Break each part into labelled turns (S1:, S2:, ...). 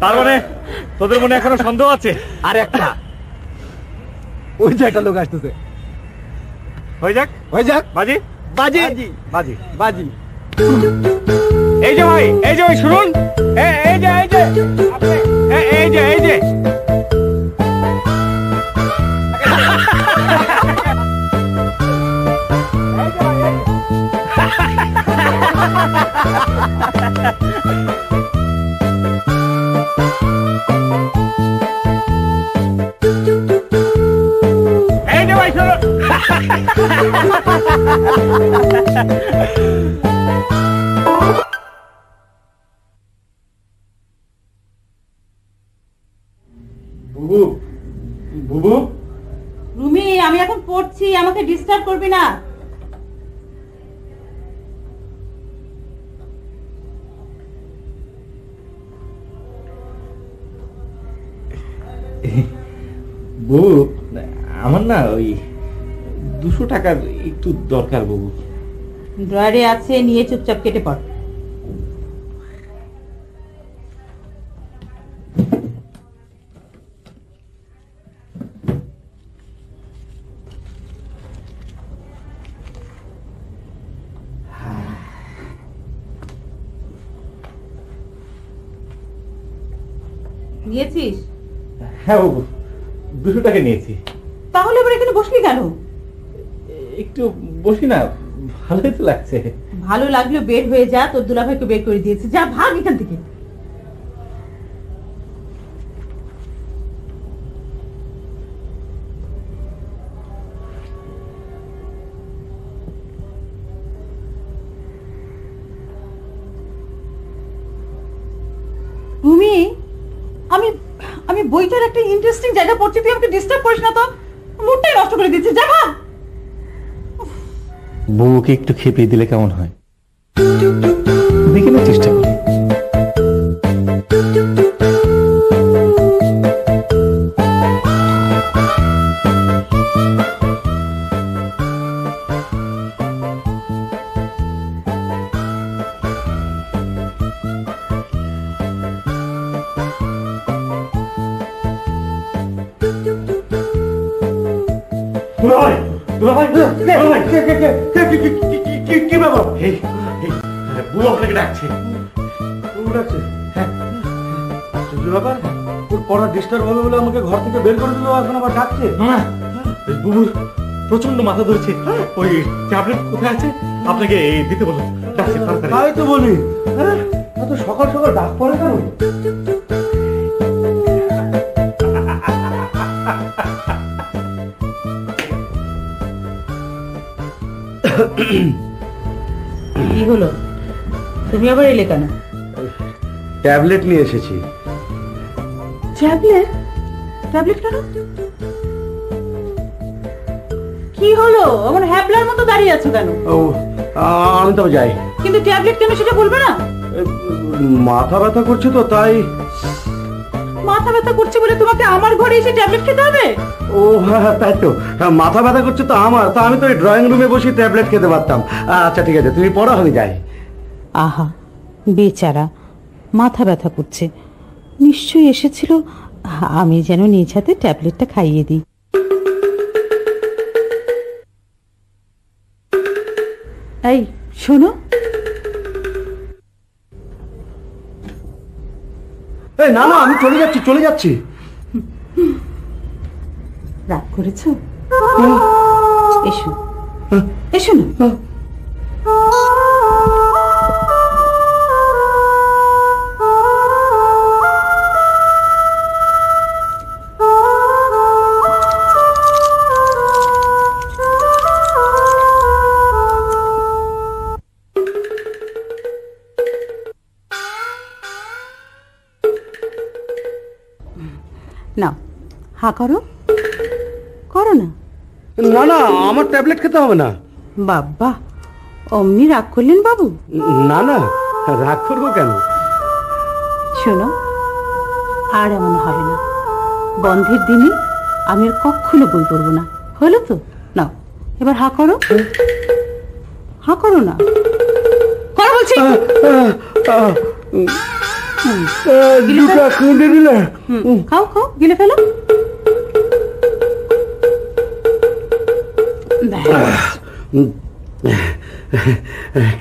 S1: তার মানে তোদের মনে এখনও সন্দেহ আছে?
S2: আরেকটা ওই যে একটা লোক আসতেছে।
S1: হয়ে যাক?
S2: হয়ে যাক।
S1: বাজি?
S2: বাজি।
S1: বাজি।
S2: বাজি।
S1: এই যে ভাই এই যে ভাই শুনুন। এই যে এই যে। এই যে এই যে। এই বুবু বুবু?
S3: রুমি আমি এখন পড়ছি আমাকে ডিস্টার্ব করবি না।
S1: টাকার একটু দরকার বুবু।
S3: ড্রয়ারে আছে নিয়ে চুপচাপ কেটে পড়। নিয়েছিস?
S1: হ্যাঁ বাবু দুশো টাকা নিয়েছি।
S3: তাহলে এবার এখানে বসলি কেন?
S1: একটু বসি না, ভালোই তো লাগছে।
S3: ভালো লাগল, বের হয়ে যা, তোর দুলাভাইকে বের করে দিয়েছে। যা, ভাগ এখান থেকে। রুমি আমি আমি বইটার একটা ইন্টারেস্টিং জায়গা পড়ছি, তুই আমাকে ডিস্টার্ব করিস না তো। মুডটাই নষ্ট করে দিচ্ছিস। যা, ভাগ।
S1: বউকে একটু খেপিয়ে দিলে কেমন হয়? দেখে চেষ্টা করি।
S2: ডিস্টার্ব হবে বলে আমাকে ঘর থেকে বের করে দিল এখন আবার ডাকছে।
S1: না বুবুর প্রচণ্ড মাথা ধরছে। ওই ট্যাবলেট কোথায় আছে? আপনাকে এই দিতে বলুন ডাকছে তাড়াতাড়ি।
S2: তাই তো বলি। হ্যাঁ এত সকাল সকাল ডাক পড়ে কেন?
S3: কি হলো? তুমি আবার এলে কেন?
S2: ট্যাবলেট নিয়ে এসেছি।
S3: ট্যাবলেট? ট্যাবলেট কেন? কি হলো? আমার হ্যাবলার মতো দাঁড়িয়ে আছো কেন?
S2: ও আমি তবে যাই।
S3: কিন্তু ট্যাবলেট কেন সেটা বলবে না?
S2: মাথা ব্যথা করছে তো তাই।
S3: মাথা ব্যথা করছে বলে তোমাকে আমার ঘরে এসে ট্যাবলেট খেতে হবে?
S2: ও হ্যাঁ হ্যাঁ, তাই তো। হ্যাঁ, মাথা ব্যথা করছে তো আমার। তা আমি তো ওই ড্রয়িং রুমে বসে ট্যাবলেট খেতে পারতাম। আচ্ছা ঠিক আছে তুমি পড়া আমি যাই।
S3: আহা বেচারা মাথা ব্যথা করছে। নিশ্চয়ই এসেছিল। আমি যেন নিজ হাতে ট্যাবলেটটা খাইয়ে দিই। এই শোনো।
S2: এই না না আমি চলে যাচ্ছি চলে যাচ্ছি।
S3: রাগ করেছ? এসো। এসো না। না। হা করো। করো না।
S2: না না আমার ট্যাবলেট খেতে হবে না।
S3: বাবা অমনি রাগ করলেন বাবু?
S2: না না রাগ করব কেন?
S3: শোনো আর এমন হবে না। বন্ধের দিনে আমি আর কখনো বই পড়ব না। হলো তো? নাও এবার হা করো। হা করো না। করো বলছি।
S2: দুটো দিলে
S3: খাও খাও গিলে ফেলো।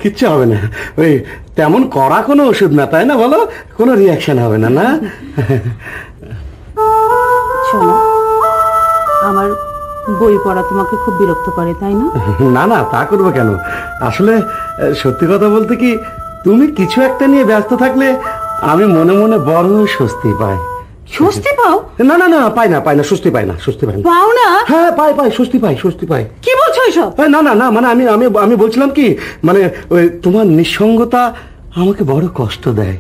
S2: কিচ্ছু হবে না। ওই তেমন করা কোনো ওষুধ না তাই না বলো? কোনো রিয়াকশন হবে না না?
S3: শোনো আমার বই পড়া তোমাকে খুব বিরক্ত করে তাই না?
S2: না না তা করব কেন? আসলে সত্যি কথা বলতে কি তুমি কিছু একটা নিয়ে ব্যস্ত থাকলে আমি মনে মনে বড় স্বস্তি পাই।
S3: স্বস্তি পাও?
S2: না না না পাই না পাই না স্বস্তি পাই না স্বস্তি পাই না।
S3: পাও না?
S2: হ্যাঁ পাই পাই স্বস্তি পাই স্বস্তি পাই।
S3: কি বলছো এসব?
S2: না না না মানে আমি আমি আমি বলছিলাম কি মানে ওই তোমার নিঃসঙ্গতা আমাকে বড় কষ্ট দেয়।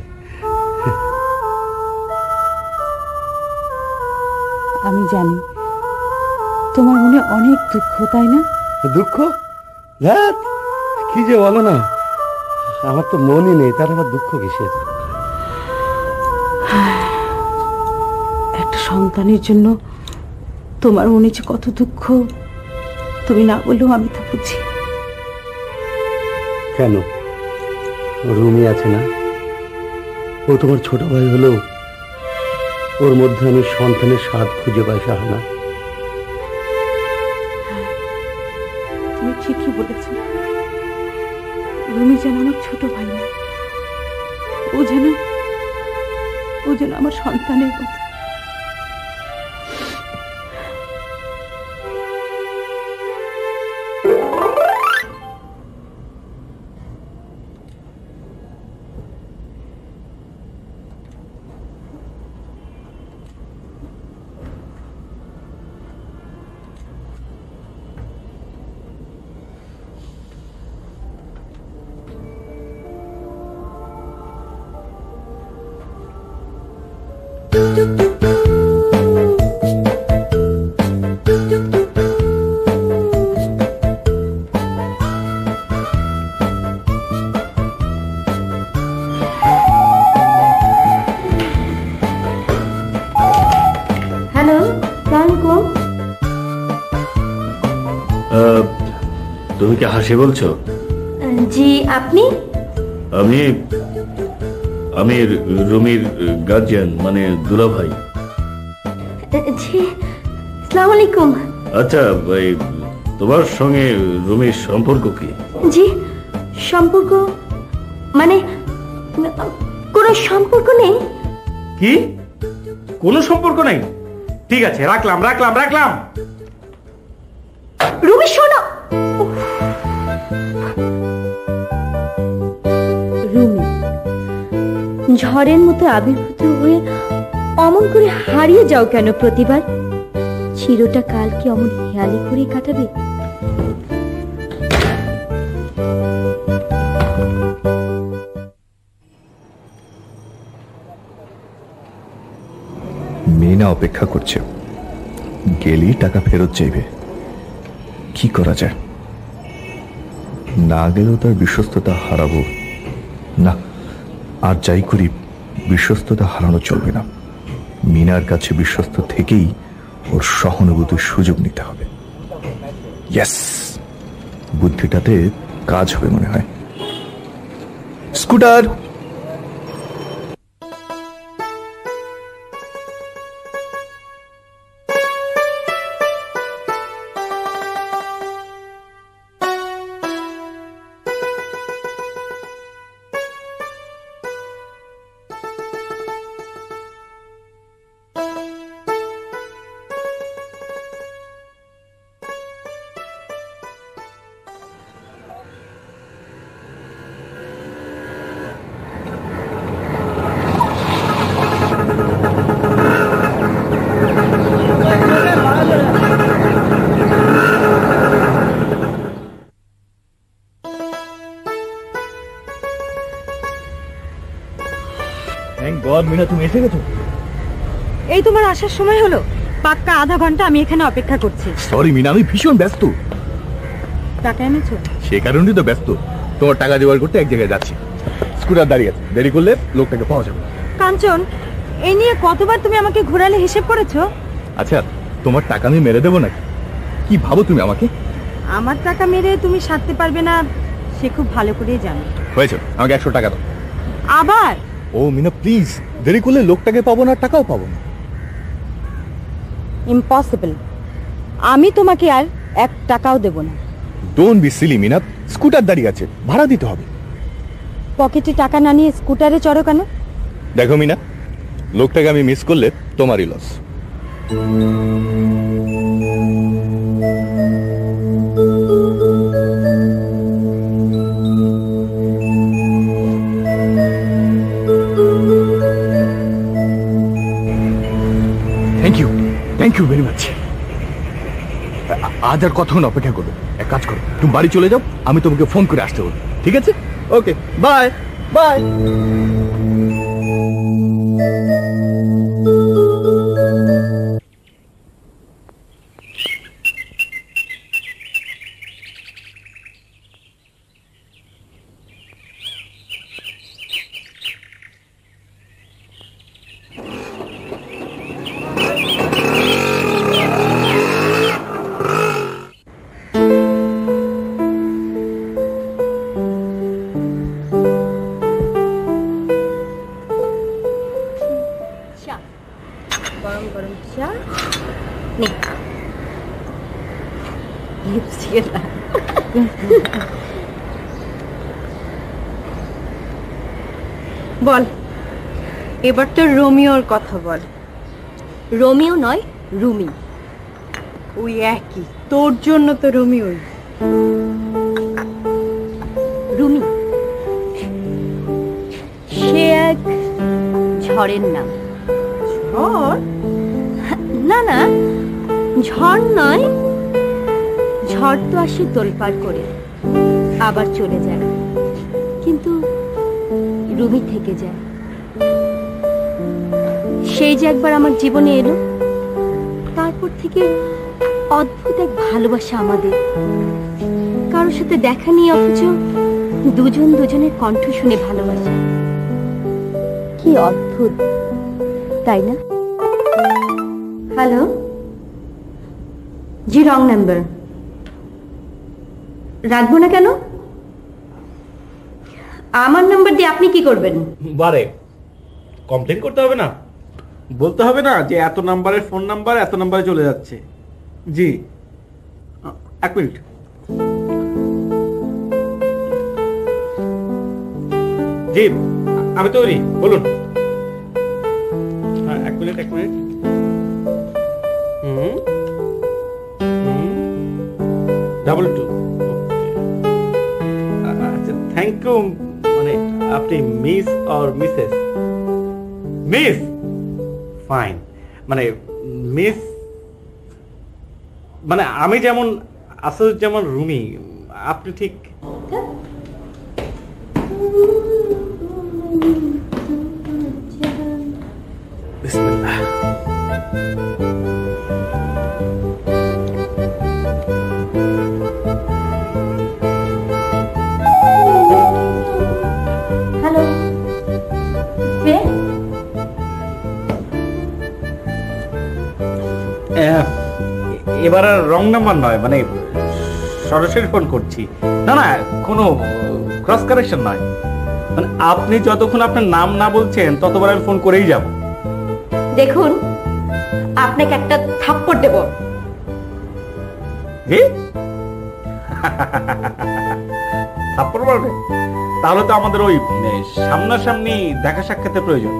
S3: আমি জানি তোমার মনে অনেক দুঃখ তাই না?
S2: দুঃখ? কি যে বলো না। আমার তো মনই নেই তার আবার দুঃখ কিসের?
S3: সন্তানের জন্য তোমার মনে যে কত দুঃখ তুমি না বললেও আমি তো বুঝি।
S2: কেন? রুমি আছে না? ও তোমার ছোট ভাই হলেও ওর মধ্যে আমি সন্তানের স্বাদ খুঁজে পাই সাহানা
S3: তুমি ঠিকই বলেছ। রুমি যেন আমার ছোট ভাই না। ও যেন ও যেন আমার সন্তানের মতো।
S1: হাসি বলছো?
S4: জি আপনি?
S1: আমি আমি রুমির গার্জিয়ান মানে দুলাভাই।
S4: জি সালাম আলাইকুম।
S1: আচ্ছা এই তোমার সঙ্গে রুমির সম্পর্ক কি?
S4: জি সম্পর্ক মানে কোনো সম্পর্ক নেই?
S1: কি? কোনো সম্পর্ক নেই? ঠিক আছে রাখলাম রাখলাম রাখলাম।
S4: রুমি ঝড়ের মতো আবির্ভূত হয়ে অমন করে হারিয়ে যাও কেন প্রতিবার? চিরটা কাল কি অমন হেয়ালি করে কাটাবে?
S5: মেয়েনা অপেক্ষা করছে। গেলেই টাকা ফেরত চাইবে। কি করা যায়? না গেলেও তার বিশ্বস্ততা হারাবো। না আর যাই করি, বিশ্বস্ততা হারানো চলবে না। মিনার কাছে বিশ্বস্ত থেকেই ওর সহানুভূতির সুযোগ নিতে হবে। বুদ্ধিটাতে কাজ হবে মনে হয়। স্কুটার! গড মিনা তুমি এসে গেছো?
S6: এই তোমার আসার সময় হলো। পাক্কা আধা ঘণ্টা আমি এখানে অপেক্ষা করছি।
S5: সরি মিনা আমি ভীষণ ব্যস্ত।
S6: টাকা এনেছো?
S5: সে কারণেই তো ব্যস্ত। তোমার টাকা জোগাড় করতে এক জায়গায় যাচ্ছি। স্কুটার দাঁড়িয়ে আছে। দেরি করলে লোকটাকে পাওয়া যাবে। না।
S6: কাঞ্চন এই নিয়ে কতবার তুমি আমাকে ঘোরালে হিসেব করেছ?
S5: আচ্ছা তোমার টাকা আমি মেরে দেবো নাকি? কি ভাবো তুমি আমাকে?
S6: আমার টাকা মেরে তুমি সারতে পারবে না সে খুব ভালো করেই জানো।
S5: হয়েছে আমাকে একশো টাকা দাও।
S6: আবার?
S5: ও মিনা প্লিজ দেরি করলে লোকটাকে পাবো না টাকাও পাবো না।
S6: ইম্পসিবল আমি তোমাকে আর এক টাকাও দেব না।
S5: Don't be silly Mina. Scooter দাঁড়িয়ে আছে ভাড়া দিতে হবে।
S6: পকেটে টাকা না নিয়ে স্কুটারে চড়ো কেন?
S5: দেখো মিনা লোকটাকে আমি মিস করলে তোমারই loss thank you very much আজ আর কতক্ষণ অপেক্ষা করব এক কাজ করো, তুমি বাড়ি চলে যাও, আমি তোমাকে ফোন করে আসতে বলব। ঠিক আছে? ওকে বাই বাই
S6: এবার তো রোমিওর কথা বল।
S4: রোমিও নয় রুমি।
S6: ওই একই তোর জন্য তো রোমিওই।
S4: রুমি। সে এক ঝড়ের নাম।
S6: ঝড়?
S4: না না ঝড় নয় ঝড় তো আসে তোলপাড় করে আবার চলে যায়। কিন্তু রুমি থেকে যায়। সেই যে একবার আমার জীবনে এলো, তারপর থেকে অদ্ভুত এক ভালোবাসা আমাদের। কারোর সাথে দেখা নিয়ে অথচ দুজন দুজনের কণ্ঠ শুনে ভালোবাসা। কি অদ্ভুত, তাই না? হ্যালো জি রং নাম্বার রাখব না কেন? আমার নাম্বার দিয়ে আপনি কি করবেন?
S1: বারে কমপ্লেন করতে হবে না। বলতে হবে না যে এত নাম্বারের ফোন নাম্বার এত নাম্বারে চলে যাচ্ছে। জি। এক মিনিট। জি আমি তৈরি বলুন। হ্যাঁ এক মিনিট এক মিনিট। হুম হুম ডাবল টু আচ্ছা থ্যাংক ইউ মানে আপনি miss or missus miss fine মানে মিস মানে আমি যেমন আসল যেমন রুমি আপনি ঠিক এবার আর রং নাম্বার নয় মানে সরাসরি ফোন করছি। না না কোনো ক্রস কানেকশন নয়। মানে আপনি যতক্ষণ আপনার নাম না বলছেন ততবার আমি ফোন করেই যাব।
S4: দেখুন আপনাকে একটা থাপ্পড় দেব।
S1: কি? থাপ্পড় মারবে? তাহলে তো আমাদের ওই সামনাসামনি দেখা সাক্ষাতের প্রয়োজন।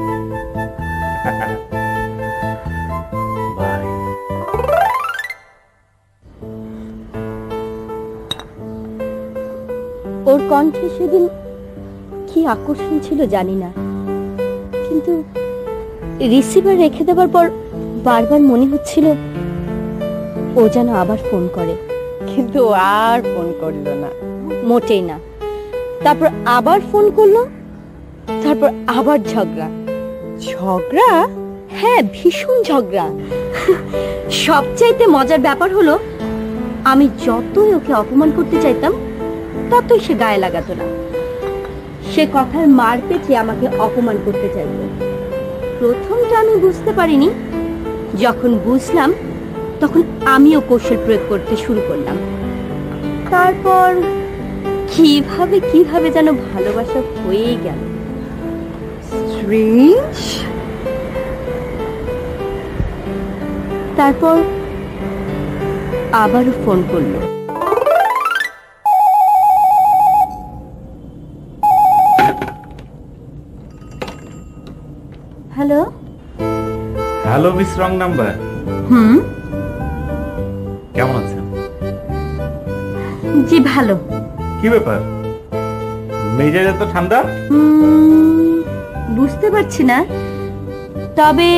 S4: কণ্ঠে সেদিন কি আকর্ষণ ছিল জানি না। কিন্তু রিসিভার রেখে দেওয়ার পর বারবার মনে হচ্ছিল ও যেন আবার ফোন করে।
S6: কিন্তু আর ফোন করল না।
S4: মোটেই না। তারপর আবার ফোন করল তারপর আবার ঝগড়া।
S6: ঝগড়া?
S4: হ্যাঁ ভীষণ ঝগড়া। সবচাইতে মজার ব্যাপার হলো আমি যতই ওকে অপমান করতে চাইতাম ততই সে গায়ে লাগাতো না। সে কথার মার পেঁচে আমাকে অপমান করতে চাইতো প্রথমটা আমি বুঝতে পারিনি। যখন বুঝলাম, তখন আমিও কৌশল প্রয়োগ করতে শুরু করলাম। তারপর কীভাবে কীভাবে যেন ভালোবাসা হয়েই গেল। তারপর আবারও ফোন করল। হ্যালো
S1: মিস রং নাম্বার
S4: হুম?
S1: কেমন আছেন?
S4: জি ভালো।
S1: কি ব্যাপার? মেজাজ এত ঠান্ডা?
S4: বুঝতে পারছি না। তবে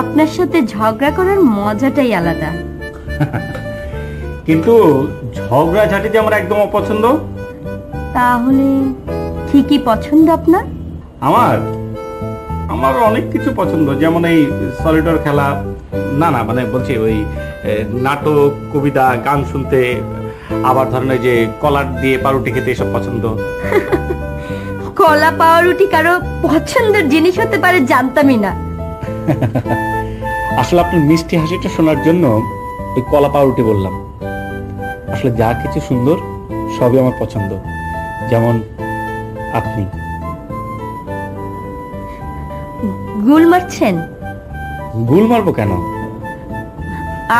S4: আপনার সাথে ঝগড়া করার মজাটাই আলাদা।
S1: কিন্তু ঝগড়া ঝাঁটি যে আমার একদম অপছন্দ?
S4: তাহলে কি কি পছন্দ আপনার?
S1: আমার? আমার অনেক কিছু পছন্দ যেমন এই সলিডর খেলা না না মানে বলছি ওই নাটক কবিতা গান শুনতে আবার ধরেন ওই যে কলার দিয়ে পাউরুটি খেতে এসব পছন্দ।
S4: কলা পাউরুটি কারও পছন্দের জিনিস হতে পারে জানতামই না।
S1: আসলে আপনার মিষ্টি হাসিটা শোনার জন্য ওই কলা পাউরুটি বললাম। আসলে যা কিছু সুন্দর সবই আমার পছন্দ। যেমন আপনি।
S4: গুল মারছেন?
S1: গুল মারবো কেন?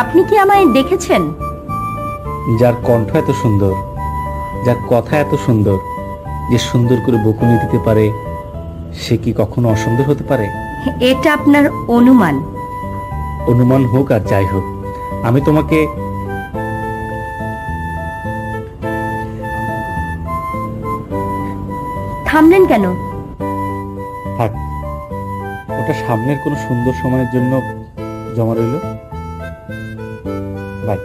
S4: আপনি কি আমায় দেখেছেন?
S1: যার কণ্ঠ এত সুন্দর যার কথা এত সুন্দর যে সুন্দর করে বকুনি দিতে পারে সে কি কখনো অসুন্দর হতে পারে?
S4: এটা আপনার অনুমান।
S1: অনুমান হোক আর যাই হোক আমি তোমাকে
S4: থামলেন কেন?
S1: থাক ওটা সামনের কোনো সুন্দর সময়ের জন্য জমা রইল। বাই।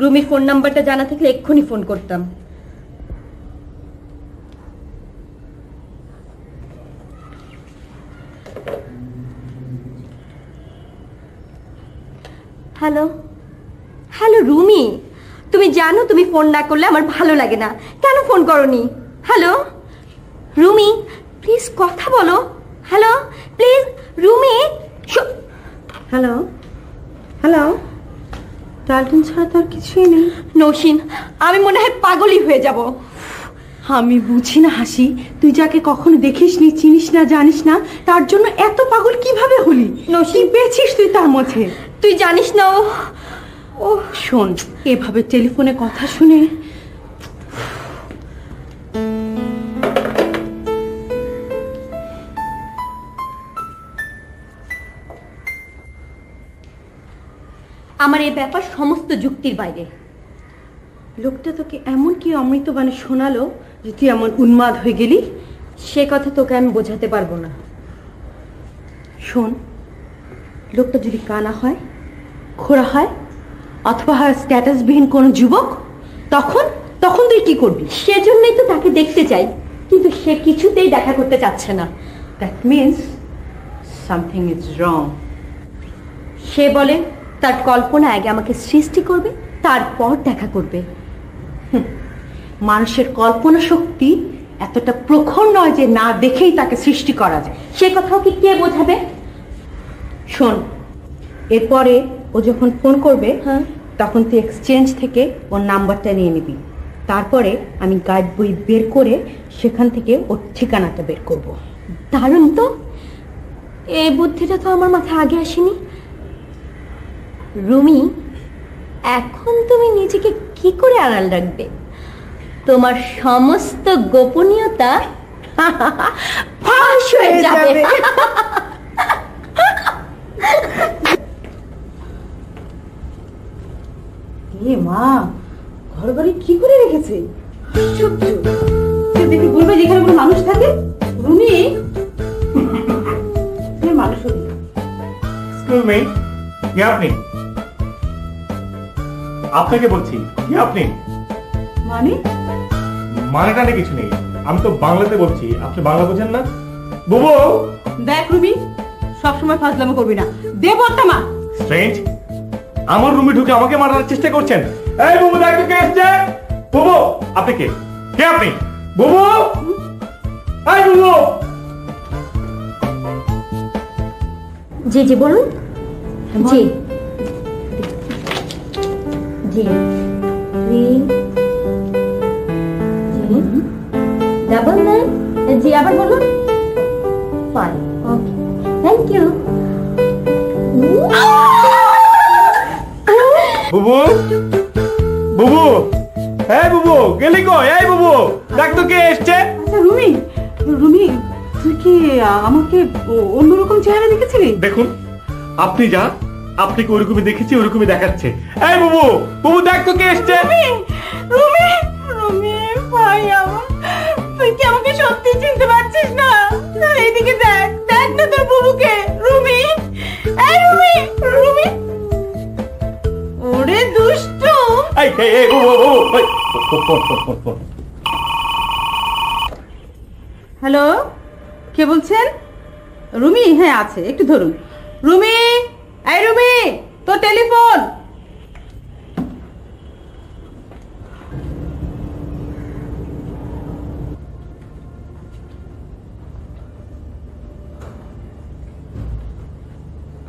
S4: রুমির ফোন নাম্বারটা জানা থাকলে এক্ষুনি ফোন করতাম। হ্যালো। জানো তুমি ফোন না করলে আমার ভালো লাগে না। কেন ফোন করনি? হ্যালো রুমি প্লিজ কথা বলো। Hello please Rumi
S3: hello hello Dalton ছাড়া তো আর কিছুই নেই।
S4: নৌসিন আমি মনে হয় পাগলই হয়ে যাব।
S3: আমি বুঝি না হাসি তুই যাকে কখনো দেখিসনি চিনিস না জানিস না তার জন্য এত পাগল কীভাবে হলি? কি পেয়েছিস তুই তার মধ্যে?
S4: তুই জানিস না ও
S3: ও শোন, এভাবে টেলিফোনে কথা শুনে
S4: আমার এই ব্যাপার সমস্ত যুক্তির বাইরে।
S3: লোকটা তোকে এমন কি অমৃতবাণী শোনালো যে তুই এমন উন্মাদ হয়ে গেলি?
S4: সে কথা তোকে আমি বোঝাতে পারব না।
S3: শোন, লোকটা যদি কানা হয়, খোড়া হয় অথবা হয় স্ট্যাটাসবিহীন কোনো যুবক? তখন? তখন তুই কি করবি?
S4: সেজন্যই তো তাকে দেখতে চাই। কিন্তু সে কিছুতেই দেখা করতে চাচ্ছে না।
S3: That means something is wrong
S4: সে বলে তার কল্পনা আগে আমাকে সৃষ্টি করবে তারপর দেখা করবে।
S3: মানুষের কল্পনা শক্তি এতটা প্রখর নয় যে না দেখেই তাকে সৃষ্টি করা যায়।
S4: সে কথাও কি কে বোঝাবে?
S3: শোন এরপরে ও যখন ফোন করবে
S4: হ্যাঁ।
S3: তখন তুই এক্সচেঞ্জ থেকে ওর নাম্বারটা নিয়ে নিবি। তারপরে আমি গাইড বই বের করে সেখান থেকে ওর ঠিকানাটা বের করব।
S4: দারুণ তো! এই বুদ্ধিটা তো আমার মাথায় আগে আসেনি। রুমি এখন তুমি নিজেকে কি করে আড়াল রাখবে? তোমার সমস্ত গোপনীয়তা ফাঁস হয়ে যাবে।
S3: এ মা ঘর বাড়ি কি করে রেখেছে? দেখি বলবে যেখানে কোনো মানুষ থাকে? রুমি? মানুষ হলি
S1: এক্সকিউজ মি কে আপনি? আপনাকে বলছি কে আপনি?
S3: মানে?
S1: মানে টানে কিছু নেই। আমি তো বাংলাতে বলছি আপনি বাংলা বোঝেন না? বুবু?
S3: দেখ রুমি সবসময় ফাজলামো করবি না। দেব একটা মা।
S1: স্ট্রেঞ্জ আমার রুমে ঢুকে আমাকে মারার চেষ্টা করছেন। এই বুবু দেখ কে এসছে। বুবু আপনি কে? কে আপনি? বুবু? এই বুবু।
S4: জি জি বলুন। জি। জি। জি। Double nine. জি আবার বলুন। ফাইভ। ওকে। Thank you.
S1: বুবু? বুবু? হ্যাঁ বুবু গেলি কো এই বুবু দেখ তো কে এসছে?
S3: আচ্ছা রুমি রুমি তুই কি আমাকে অন্যরকম চেহারা দেখেছিলি?
S1: দেখুন আপনি যা আপনি কি ওরকমই দেখেছি ওরকমই দেখাচ্ছে। এই বুবু বুবু দেখ তো কে এসছে?
S3: রুমি রুমি ভাই আমার তুই কি আমাকে সত্যি চিনতে পারছিস না? না এদিকে দেখ দেখ না তোর বুবুকে রুমি। এই রুমি রুমি ওরে দুষ্টু।
S1: এই এই এই।
S3: হ্যালো কে বলছেন? রুমি হ্যাঁ আছে একটু ধরুন। রুমি এই রুমি তোর টেলিফোন।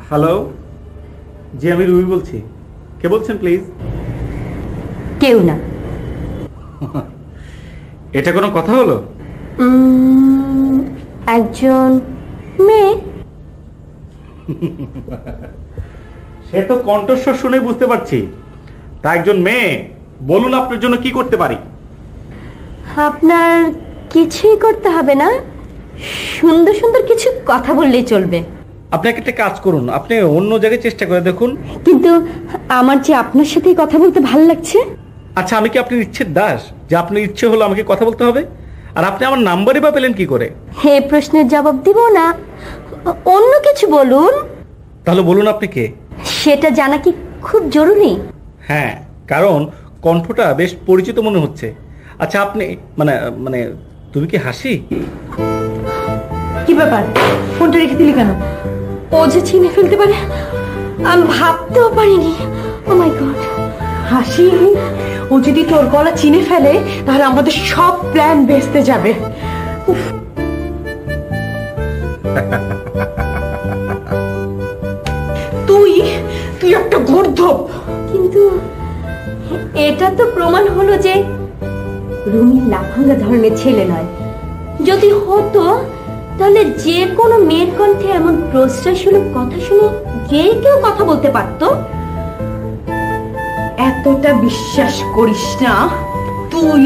S1: হ্যালো জি আমি রুমি বলছি। কে বলছেন প্লিজ
S4: কেউ না।
S1: এটা কোনো কথা হলো?
S4: একজন মেয়ে।
S1: সে তো কণ্ঠস্বর শুনে বুঝতে পারছি। তা একজন মেয়ে বলুন আপনার জন্য কি করতে পারি?
S4: আপনার কিছুই করতে হবে না। সুন্দর সুন্দর কিছু কথা বললেই চলবে।
S1: আপনি একটা কাজ করুন আপনি অন্য জায়গায় চেষ্টা করে দেখুন।
S4: কিন্তু আমার যে আপনার সাথে কথা বলতে ভালো লাগছে?
S1: আচ্ছা আমি কি আপনার ইচ্ছের দাস? যে আপনার ইচ্ছে হলো আমাকে কথা বলতে হবে? আর আপনি আমার নাম্বারই বা পেলেন কি করে?
S4: হে প্রশ্নের জবাব দিব না। অন্য কিছু বলুন।
S1: তাহলে বলুন আপনি কে?
S4: সেটা জানা কি খুব জরুরি?
S1: হ্যাঁ কারণ কণ্ঠটা বেশ পরিচিত মনে হচ্ছে। আচ্ছা আপনি মানে মানে তুমি কি হাসি?
S3: কি ব্যাপার? ফোনটা রেখে দিলি কেন?
S4: ও যে চিনে ফেলতে পারে আমি ভাবতেও পারিনি। ও মাই গড
S3: হাসি? ও যদি তোর গলা চিনে ফেলে তাহলে আমাদের সব প্ল্যান ভেস্তে যাবে। তুই তুই একটা গর্ধব।
S4: কিন্তু এটা তো প্রমাণ হলো যে রুমি লাফাঙ্গা ধরনের ছেলে নয়। যদি হতো তাহলে যে কোনো মেয়ের কণ্ঠে এমন প্রশ্রয়সুলভ কথা শুনে যে কেউ কথা বলতে পারতো?
S3: এতটা বিশ্বাস করিস না। তুই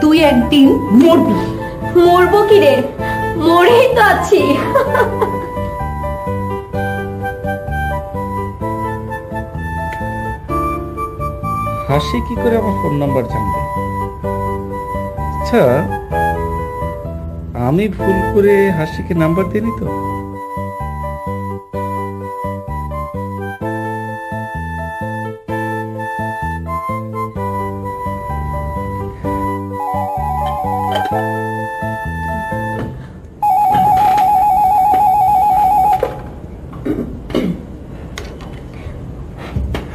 S3: তুই একদিন মরবি।
S4: মরবো কি রে? মরেই তো আছি।
S1: হাসি কি করে আমার ফোন নাম্বার জানবে? আচ্ছা আমি ভুল করে হাসিকে নাম্বার দিইনি তো?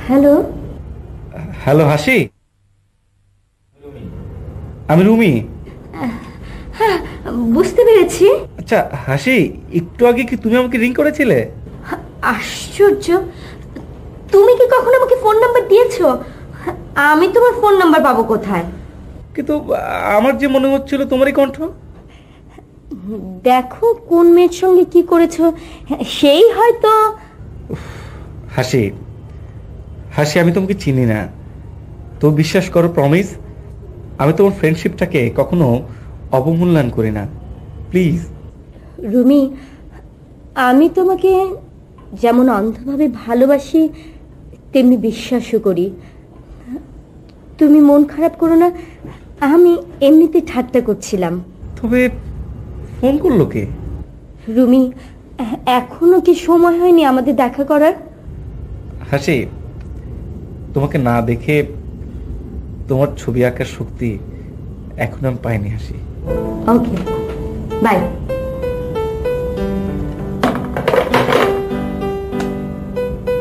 S4: হ্যালো?
S1: হ্যালো হাসি? আমি রুমি।
S4: বুঝতে পেরেছি।
S1: আচ্ছা হাসি একটু আগে কি তুমি আমাকে রিং করেছিলে?
S4: আশ্চর্য। তুমি কি কখনো আমাকে ফোন নাম্বার দিয়েছ? আমি তোমার ফোন নাম্বার পাবো কোথায়?
S1: কিন্তু আমার যে মনে হচ্ছিল তোমারই কণ্ঠ।
S4: দেখো কোন মেয়ের সঙ্গে কি করেছ? সেই হয়তো।
S1: হাসি। হাসি আমি তোমাকে চিনি না। তো বিশ্বাস করো প্রমিস আমি তোমার ফ্রেন্ডশিপটাকে কখনো অবমূল্যায়ন করি না। প্লিজ।
S4: রুমি আমি তোমাকে যেমন অন্ধভাবে ভালোবাসি তেমনি বিশ্বাসও করি। তুমি মন খারাপ করো না আমি এমনিতে ঠাট্টা করছিলাম।
S1: তবে ফোন করল কে?
S4: রুমি এখনও কি সময় হয়নি আমাদের দেখা করার?
S1: হাসি তোমাকে না দেখে তোমার ছবি আঁকার শক্তি এখন আমি পাইনি হাসি।
S4: ওকে বাই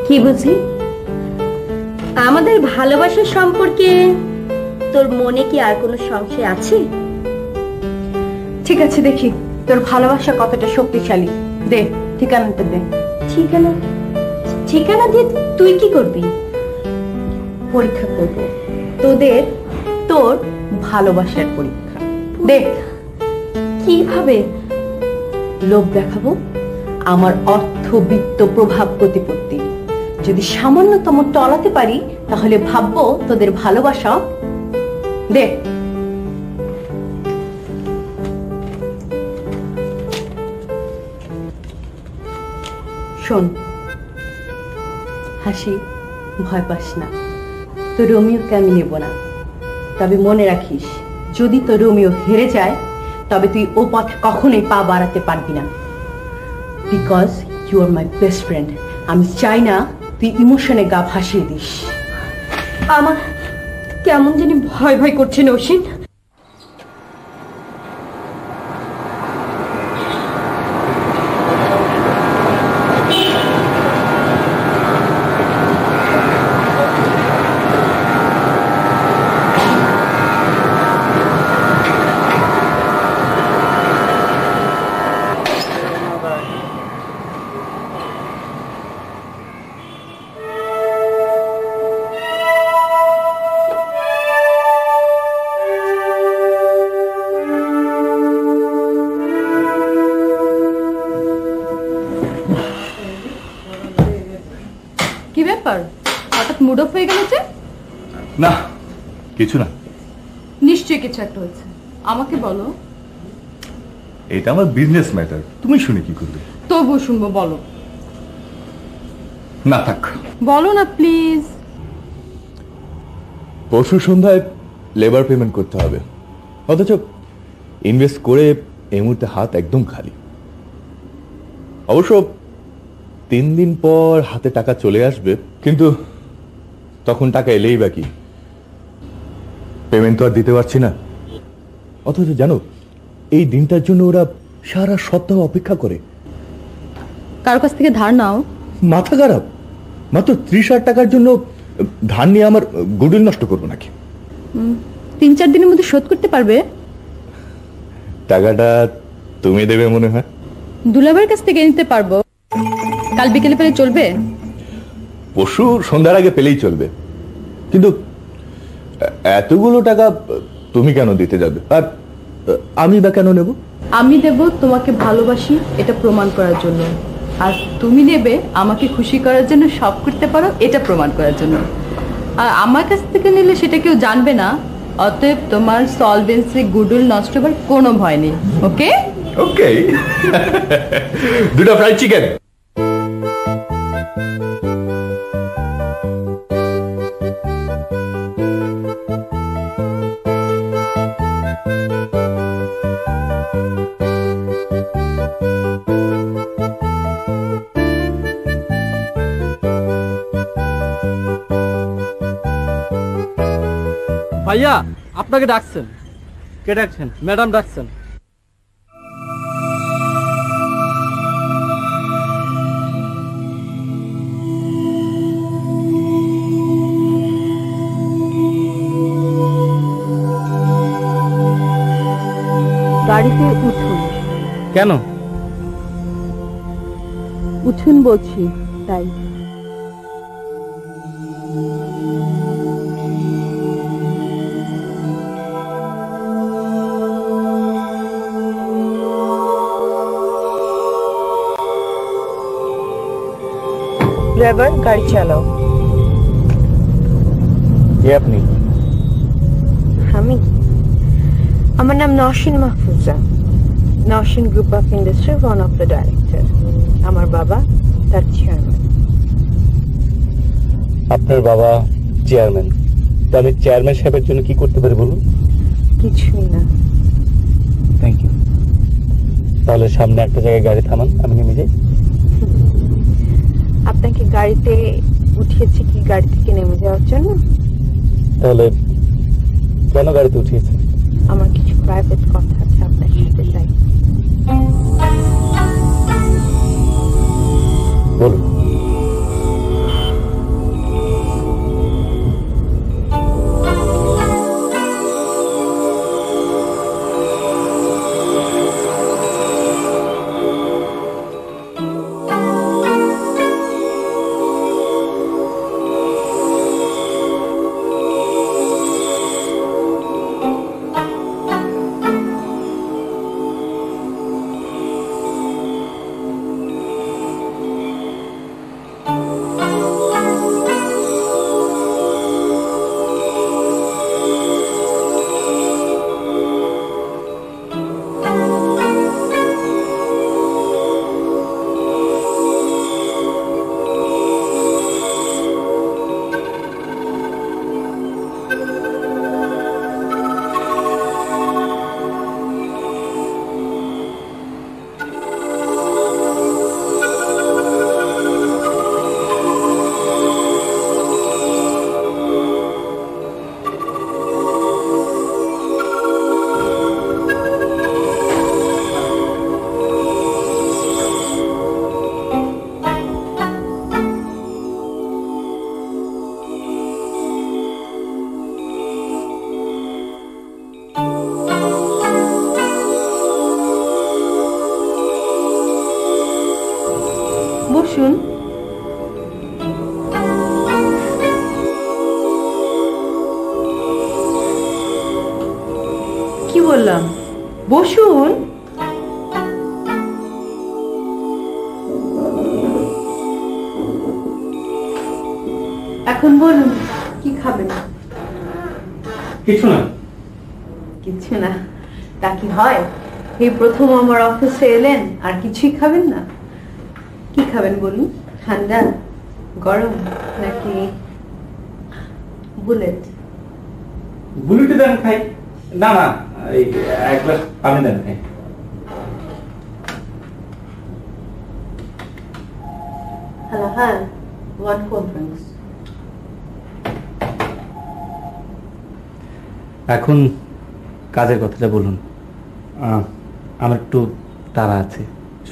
S4: কি বুঝলি? আমাদের ভালোবাসার সম্পর্কে তোর মনে কি আর কোনো সংশয় আছে?
S3: ঠিক আছে দেখি। তোর ভালোবাসা কতটা শক্তিশালী? দে ঠিকানাটা দে।
S4: ঠিকানা? ঠিকানা দিয়ে তুই কি করবি?
S3: পরীক্ষা করব। তোদের তোর ভালোবাসার পরীক্ষা। দেখ
S4: কীভাবে
S3: লোভ দেখাবো? আমার অর্থ বিত্ত প্রভাব প্রতিপত্তি। যদি সামান্যতম টলাতে পারি, তাহলে ভাববো তোদের ভালোবাসা। দেখ শোন, হাসি, ভয় পাস না। তো রোমিওকে আমি নেব না। তবে মনে রাখিস যদি তোর রোমিও হেরে যায়, তবে তুই ও পথ কখনোই পা বাড়াতে পারবি না। Because you are my best friend আমি চাই না তুই ইমোশনে গা ভাসিয়ে দিস।
S4: আমার কেমন জানি ভয় ভয় করছে নৌসিন।
S6: একটা হয়েছে। আমাকে বলো।
S5: এটা আমার বিজনেস ম্যাটার তুমি শুনে কি করবে?
S6: তবুও শুনব বলো।
S5: না থাক।
S6: বলো না প্লিজ
S5: পরশু সন্ধ্যায় লেবার পেমেন্ট করতে হবে। অথচ ইনভেস্ট করে এই মুহূর্তে হাত একদম খালি। অবশ্য তিন দিন পর হাতে টাকা চলে আসবে কিন্তু তখন টাকা এলেই বাকি পেমেন্ট তো আর দিতে পারছি না। অথচ জানো এই দিনটার জন্য ওরা সারা সপ্তাহ অপেক্ষা করে।
S6: কারও কাছ থেকে ধার নাও।
S5: মাথা খারাপ। মাত্র ত্রিশ হাজার টাকার জন্য ধান নিয়ে আমার গুডিল নষ্ট করব নাকি?
S6: তিন চার দিনের মধ্যে শোধ করতে পারবে?
S5: টাকাটা তুমি দেবে মনে হয়।
S6: দুলাভাইয়ের কাছ থেকে নিতে পারব। কাল বিকেলে পেলে চলবে?
S5: পশু সন্ধ্যার আগে পেলেই চলবে। কিন্তু এতগুলো টাকা তুমি কেন দিতে যাবে? আর আমি বা কেন নেব?
S6: আমি দেব তোমাকে ভালোবাসি এটা প্রমাণ করার জন্য। আর তুমি নেবে আমাকে খুশি করার জন্য সব করতে পারো এটা প্রমাণ করার জন্য। আর আমার কাছ থেকে নিলে সেটা কেউ জানবে না অতএব তোমার সলভেন্সি গুডুল নষ্ট হবার কোনো ভয় নেই ওকে?
S5: ওকে দুটো ফ্রাইড চিকেন
S7: আপনাকে ডাকছেন।
S1: কে ডাকছেন?
S7: ম্যাডাম ডাকছেন।
S3: গাড়িতে উঠুন।
S1: কেন?
S3: উঠুন বলছি তাই। ড্রাইভার গাড়ি চালাও।
S1: কে আপনি?
S3: আমি। আমার নাম Nowshin Mahfuza. Nowshin group of industry one of the director আমার বাবা তার চেয়ারম্যান
S1: আপনার বাবা চেয়ারম্যান তো আমি চেয়ারম্যান সাহেবের জন্য কি করতে পারি বলুন?
S3: কিছুই না।
S1: থ্যাংক ইউ তাহলে সামনে একটা জায়গায় গাড়ি থামান আমি নেমে যাই।
S3: আপনাকে গাড়িতে উঠিয়েছি কি গাড়ি থেকে নেমে যাওয়ার জন্য?
S1: তাহলে কেন গাড়িতে উঠিয়েছে?
S3: আমার কিছু প্রাইভেট বসুন। এখন বলুন কি খাবেন?
S1: কিছু না।
S3: কিছু না। তা কি হয়? এই প্রথম আমার অফিসে এলেন আর কিছুই খাবেন না? কি খাবেন বলুন? ঠান্ডা? গরম? নাকি বুলেট?
S1: বুলেটে দেন খাই। না না। দেন
S3: হ্যাঁ ড্রিঙ্কস
S1: এখন কাজের কথাটা বলুন। আহ, আমার একটু তাড়া আছে।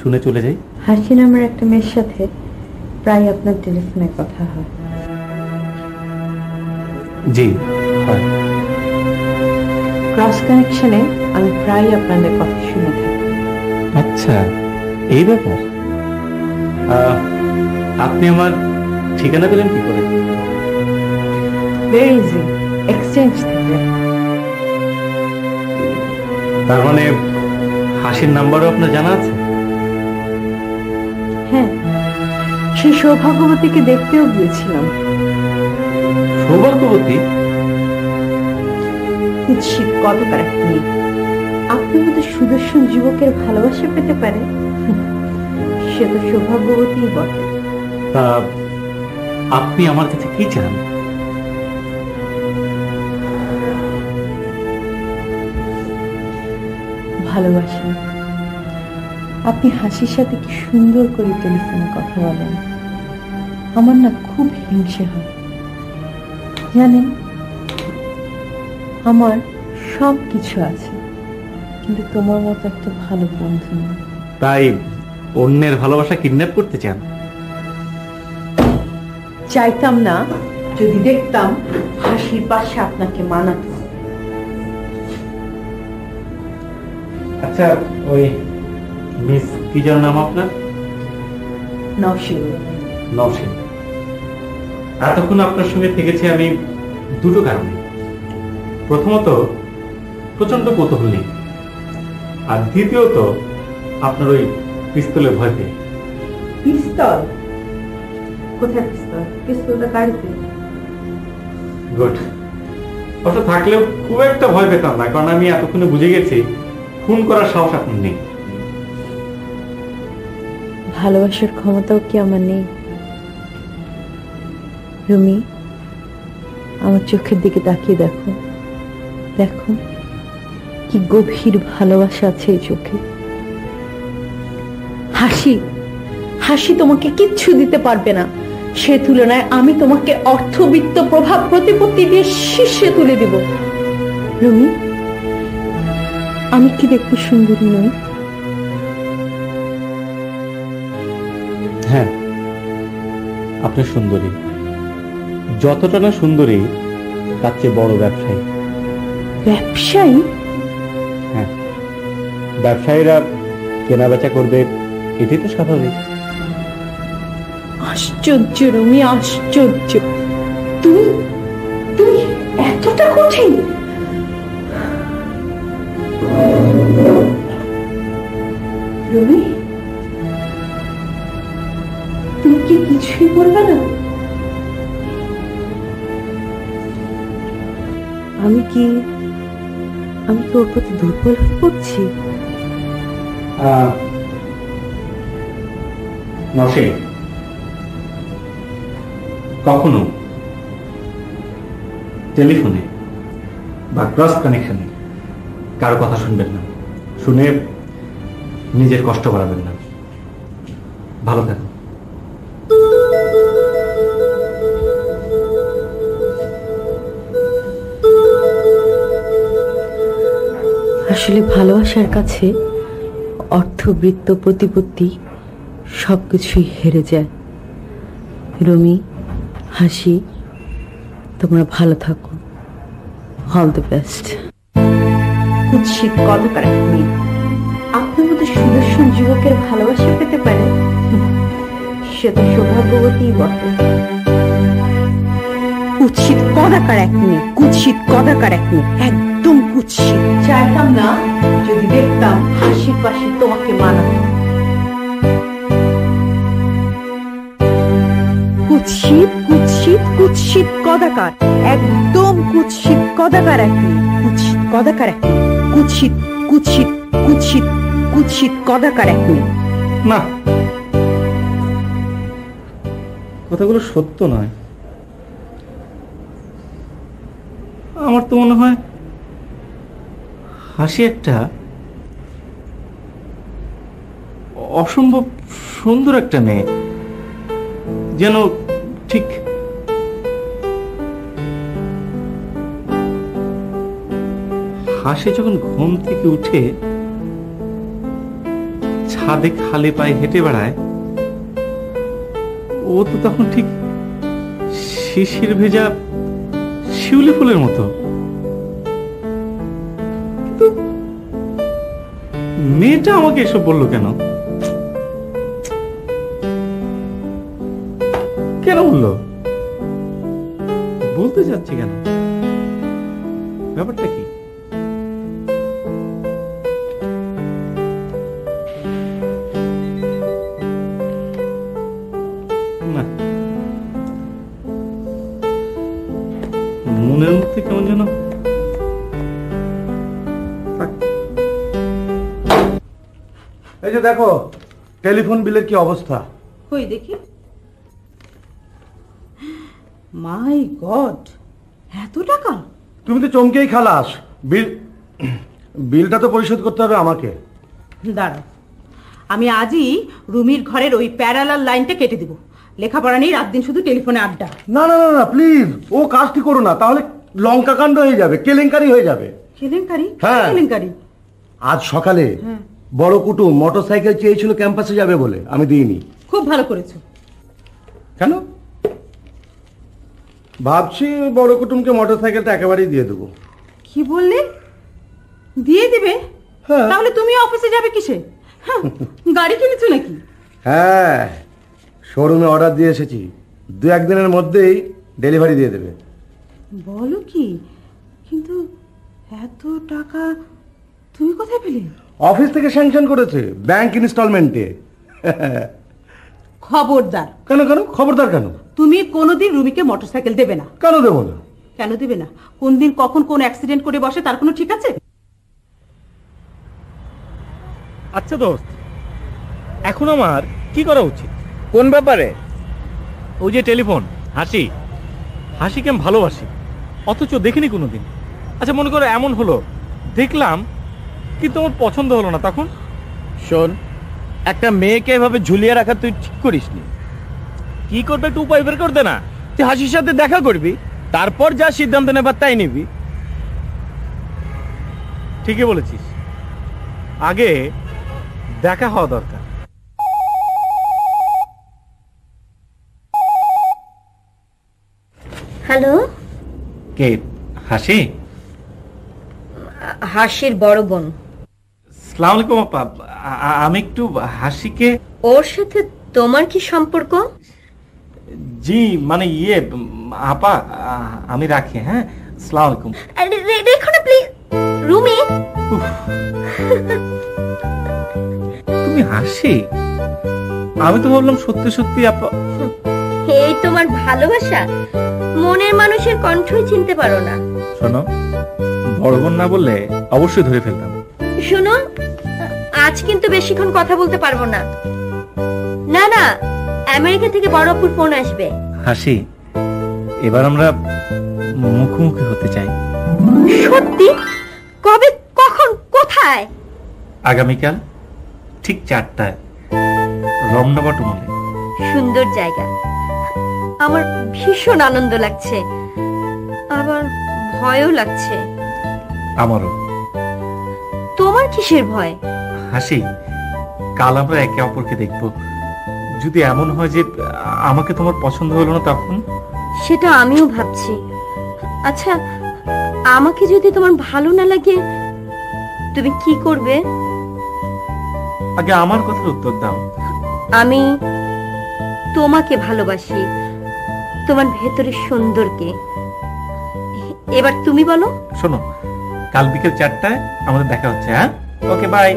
S1: শুনে চলে যাই।
S3: হাসি নামের একটা মেয়ের সাথে প্রায় আপনার টেলিফোনে কথা হয়।
S1: জি হয়।
S3: ক্রস কানেকশনে আমি প্রায় আপনাদের কথা শুনে থাকি।
S1: আচ্ছা এই ব্যাপার? আপনি আমার ঠিকানা পেলেন কি করে?
S3: ভেরি ইজি এক্সচেঞ্জ থেকে।
S1: তার মানে হাসির নাম্বারও আপনার জানা আছে?
S3: হ্যাঁ সেই সৌভাগ্যবতীকে দেখতেও গিয়েছিলাম।
S1: সৌভাগ্যবতী?
S3: কুৎসিত কতকার এক মেয়ে আপনি মতো সুদর্শন যুবকের ভালোবাসা পেতে পারে সে তো সৌভাগ্যবতী বটে।
S1: তা আপনি আমার কাছে কি চান?
S3: ভালোবাসি। আপনি হাসির সাথে কি সুন্দর করে টেলিফোনে কথা বলেন? আমার না খুব হিংসে হয়। জানেন আমার সব কিছু আছে কিন্তু তোমার মতো একটা ভালো বন্ধু নেই।
S1: তাই অন্যের ভালোবাসা কিডন্যাপ করতে চান?
S3: চাইতাম না যদি দেখতাম হাসির পাশে আপনাকে মানাতো।
S1: আচ্ছা ওই মিস কি যেন নাম আপনার?
S3: নওশিন।
S1: নওশিন। এতক্ষণ আপনার সঙ্গে থেকেছি আমি দুটো কারণে। প্রথমত প্রচণ্ড কৌতূহলী আর দ্বিতীয়ত আপনার ওই পিস্তলে ভয় পেয়ে।
S3: পিস্তল? কোথায় পিস্তল? পিস্তলটা গাড়িতে
S1: গুড। অবশ্য থাকলেও খুব একটা ভয় পেতাম না কারণ আমি এতক্ষণে বুঝে গেছি খুন করার সাহস নেই।
S3: ভালোবাসার ক্ষমতাও কি আমার নেই? রুমি আমার চোখের দিকে তাকিয়ে দেখো। দেখো, কি গভীর ভালোবাসা আছে এই চোখে। হাসি হাসি তোমাকে কিচ্ছু দিতে পারবে না। সে তুলনায় আমি তোমাকে অর্থবিত্ত প্রভাব প্রতিপত্তি দিয়ে শীর্ষে তুলে দেব। রুমি, আমি কি দেখতে সুন্দরী নই?
S1: হ্যাঁ আপনি সুন্দরী। যতটা না সুন্দরী, তার চেয়ে বড় ব্যবসায়ী।
S3: ব্যবসায়ী?
S1: হ্যাঁ। ব্যবসায়ীরা কেনা বেচা করবে এটাই তো স্বাভাবিক।
S3: আশ্চর্য রমি আশ্চর্য। তুমি তুমি ওর প্রতি দুর্বল হয়ে পড়ছি
S1: নসে কখনো টেলিফোনে বা ক্রস কানেকশনে কারও কথা শুনবেন না। শুনে নিজের কষ্ট বাড়াবেন না। ভালো থাকুন।
S3: আসলে ভালোবাসার কাছে অর্থবৃত্ত প্রতিপত্তি সবকিছুই হেরে যায়। রমি, হাসি, তোমরা ভালো থাকো। অল দ্য বেস্ট কুৎসিত কতকার এক মেয়ে। আপনার মতো সুদর্শন যুবকের ভালোবাসা পেতে পারে? সে তো সৌভাগ্যবতী বটে। কুৎসিত কদাকার এক মেয়ে কুৎসিত কদাকার এক মেয়ে চাইতাম না, যদি দেখতাম হাসির পাশে তোমাকে কুৎসিত কুৎসিত কুৎসিত কদাকার, একদম কুৎসিত কদাকার কুৎসিত কদাকার কুৎসিত কুৎসিত কুৎসিত কুৎসিত কদাকার
S1: না। কথাগুলো সত্য নয়। আমার তো মনে হয় হাসি একটা অসম্ভব সুন্দর একটা মেয়ে, যেন ঠিক হাসে যখন ঘুম থেকে উঠে ছাদে খালি পায়ে হেঁটে বেড়ায়, ও তো তখন ঠিক শিশির ভেজা শিউলি ফুলের মতো। মেয়েটা আমাকে এসব বলল কেন? কেন বলল? বলতে চাচ্ছি কেন? ব্যাপারটা কি?
S2: দেখো টেলিফোন বিলের কি অবস্থা?
S3: কই দেখি? মাই গড এত টাকা?
S2: তুমি তো চমকেই খালাস। বিল বিলটা তো পরিশোধ করতে হবে আমাকে।
S3: দাঁড়াও আমি আজই রুমির ঘরের ওই প্যারালাল লাইনটা কেটে দিব। লেখাপড়া নেই রাত দিন শুধু টেলিফোনে আড্ডা।
S2: না না না না প্লিজ ও কাজটি করো না তাহলে লঙ্কা কাণ্ড হয়ে যাবে কেলেঙ্কারি হয়ে যাবে।
S3: কেলেঙ্কারি?
S2: হ্যাঁ।
S3: কেলেঙ্কারি?
S2: আজ সকালে বড় কুটুম মোটরসাইকেল চেয়েছিল ক্যাম্পাসে যাবে বলে আমি দিইনি।
S3: খুব ভালো করেছ।
S2: কেন? ভাবছি বড় কুটুমকে মোটরসাইকেলটা একেবারেই দিয়ে দেবো।
S3: কি বললে? দিয়ে দিবে?
S2: হ্যাঁ।
S3: তাহলে তুমি অফিসে যাবে কিসে? হ্যাঁ, গাড়ি কিনেছো নাকি?
S2: হ্যাঁ শোরুমে অর্ডার দিয়ে এসেছি। দু একদিনের মধ্যেই ডেলিভারি দিয়ে দেবে।
S3: বলো কি কিন্তু এত টাকা তুমি কোথায় পেলে?
S2: অফিস থেকে স্যাংশন করেছে ব্যাংক ইনস্টলমেন্টে
S3: খবরদার।
S2: কেন কেন? খবরদার কেন?
S3: তুমি কোনোদিন রুমিকে মোটরসাইকেল দেবে না।
S2: কেন দেবো না?
S3: কেন দেবে না? কোন দিন কখন কোন অ্যাক্সিডেন্ট করে বসে তার কোনো ঠিক আছে?
S1: আচ্ছা দোস্ত এখন আমার কি করা উচিত?
S8: কোন ব্যাপারে?
S1: ওই যে টেলিফোন হাসি। হাসিকে আমি ভালোবাসি অথচ দেখিনি কোনোদিন। আচ্ছা মনে করো এমন হলো দেখলাম কিন্তু আমার পছন্দ হলো না তখন?
S8: শোন একটা মেয়েকে এভাবে ঝুলিয়ে রাখা তুই ঠিক করিসনি।
S1: কি করবে একটু উপায় বের করতে না।
S8: তুই হাসির সাথে দেখা করবি তারপর যা সিদ্ধান্ত নেবার তাই নিবি।
S1: ঠিকই বলেছিস। আগে দেখা হওয়া দরকার।
S4: হ্যালো?
S1: কে হাসি?
S4: হাসির বড় বোন।
S1: সালাম আলাইকুম আপা। আমি একটু হাসিকে
S4: ওর সাথে তোমার কি সম্পর্ক?
S1: জি মানে ইয়ে আপা আমি রাখি হ্যাঁ? সালাম আলাইকুম।
S4: রেখো না প্লিজ। রুমি।
S1: তুমি হাসি? আমি তো ভাবলাম সত্যি সত্যি আপা
S4: এই তোমার ভালোবাসা। মনের মানুষের কণ্ঠই চিনতে পারো না।
S1: শোনো বড় বোন না বললে অবশ্যই ধরে ফেলতাম।
S4: শোনো আজ কিন্তু বেশিক্ষণ কথা বলতে পারব না। না না আমেরিকা থেকে বড় অপুর ফোন আসবে।
S1: হাসি এবার আমরা মুখোমুখি হতে চাই।
S4: সত্যি? কবে কখন কোথায়?
S1: আগামীকাল ঠিক চারটায় রমনাবাটু মলে
S4: সুন্দর জায়গা। আমার ভীষণ আনন্দ লাগছে। আবার ভয়ও লাগছে।
S1: আমারও।
S4: তোমার কিসের ভয়?
S1: হাসি কাল আমরা একে অপরকে দেখব। যদি এমন হয় যে আমাকে তোমার পছন্দ হলো না তখন?
S4: সেটা আমিও ভাবছি। আচ্ছা আমাকে যদি তোমার ভালো না লাগে তুমি কি করবে?
S1: আগে আমার কথার উত্তর দাও।
S4: আমি তোমাকে ভালোবাসি তোমার ভেতরের সুন্দরকে। এবার তুমি বলো।
S1: শোনো কাল বিকেল চারটায় আমাদের দেখা হচ্ছে হ্যাঁ? ওকে বাই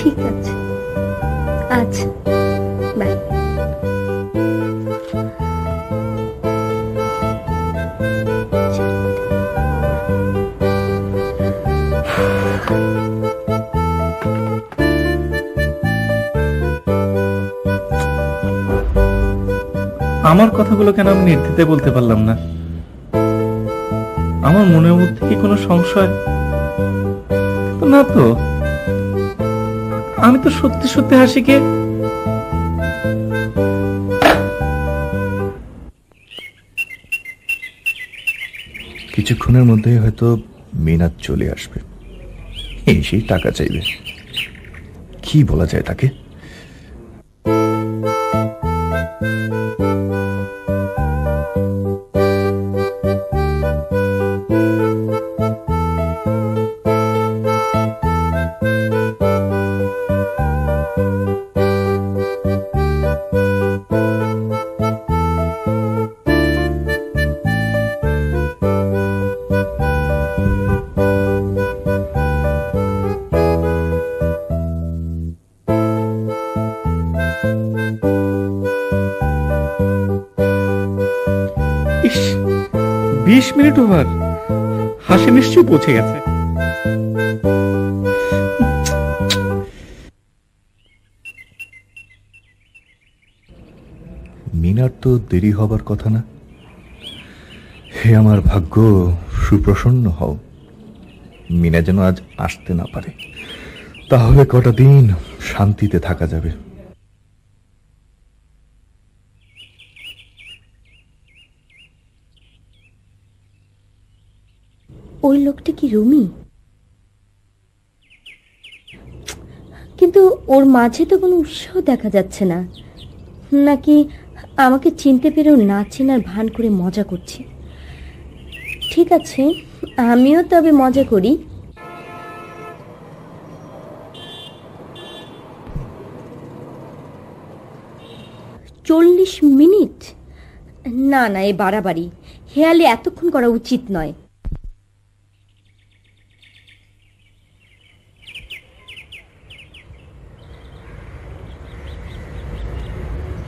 S4: ঠিক আছে। আচ্ছা বাই।
S1: আমার কথাগুলো কেন আমি নির্দ্বিধায় বলতে পারলাম না? আমার মনের মধ্যে কি কোনো সংশয়? না তো। আমি তো সত্যি সত্যি হাসিকে
S5: কিছুক্ষণের মধ্যেই হয়তো মিনাত চলে আসবে। এসেই টাকা চাইবে। কি বলা যায় তাকে?
S1: ইস বিশ মিনিট ওভার। হাসি নিশ্চয়ই পৌঁছে গেছে।
S5: মিনার তো দেরি হবার কথা না। হে আমার ভাগ্য, সুপ্রসন্ন হও। মিনা যেন আজ আসতে না পারে। তাহলে কটা দিন শান্তিতে থাকা যাবে।
S4: ওই লোকটা কি রুমি? কিন্তু ওর মাঝে তো কোনো উৎসাহ দেখা যাচ্ছে না। নাকি আমাকে চিনতে পেরেও না চেনার ভান করে মজা করছে? ঠিক আছে, আমিও তবে মজা করি। চল্লিশ মিনিট? না না, এ বাড়াবাড়ি। হেয়ালে এতক্ষণ করা উচিত নয়।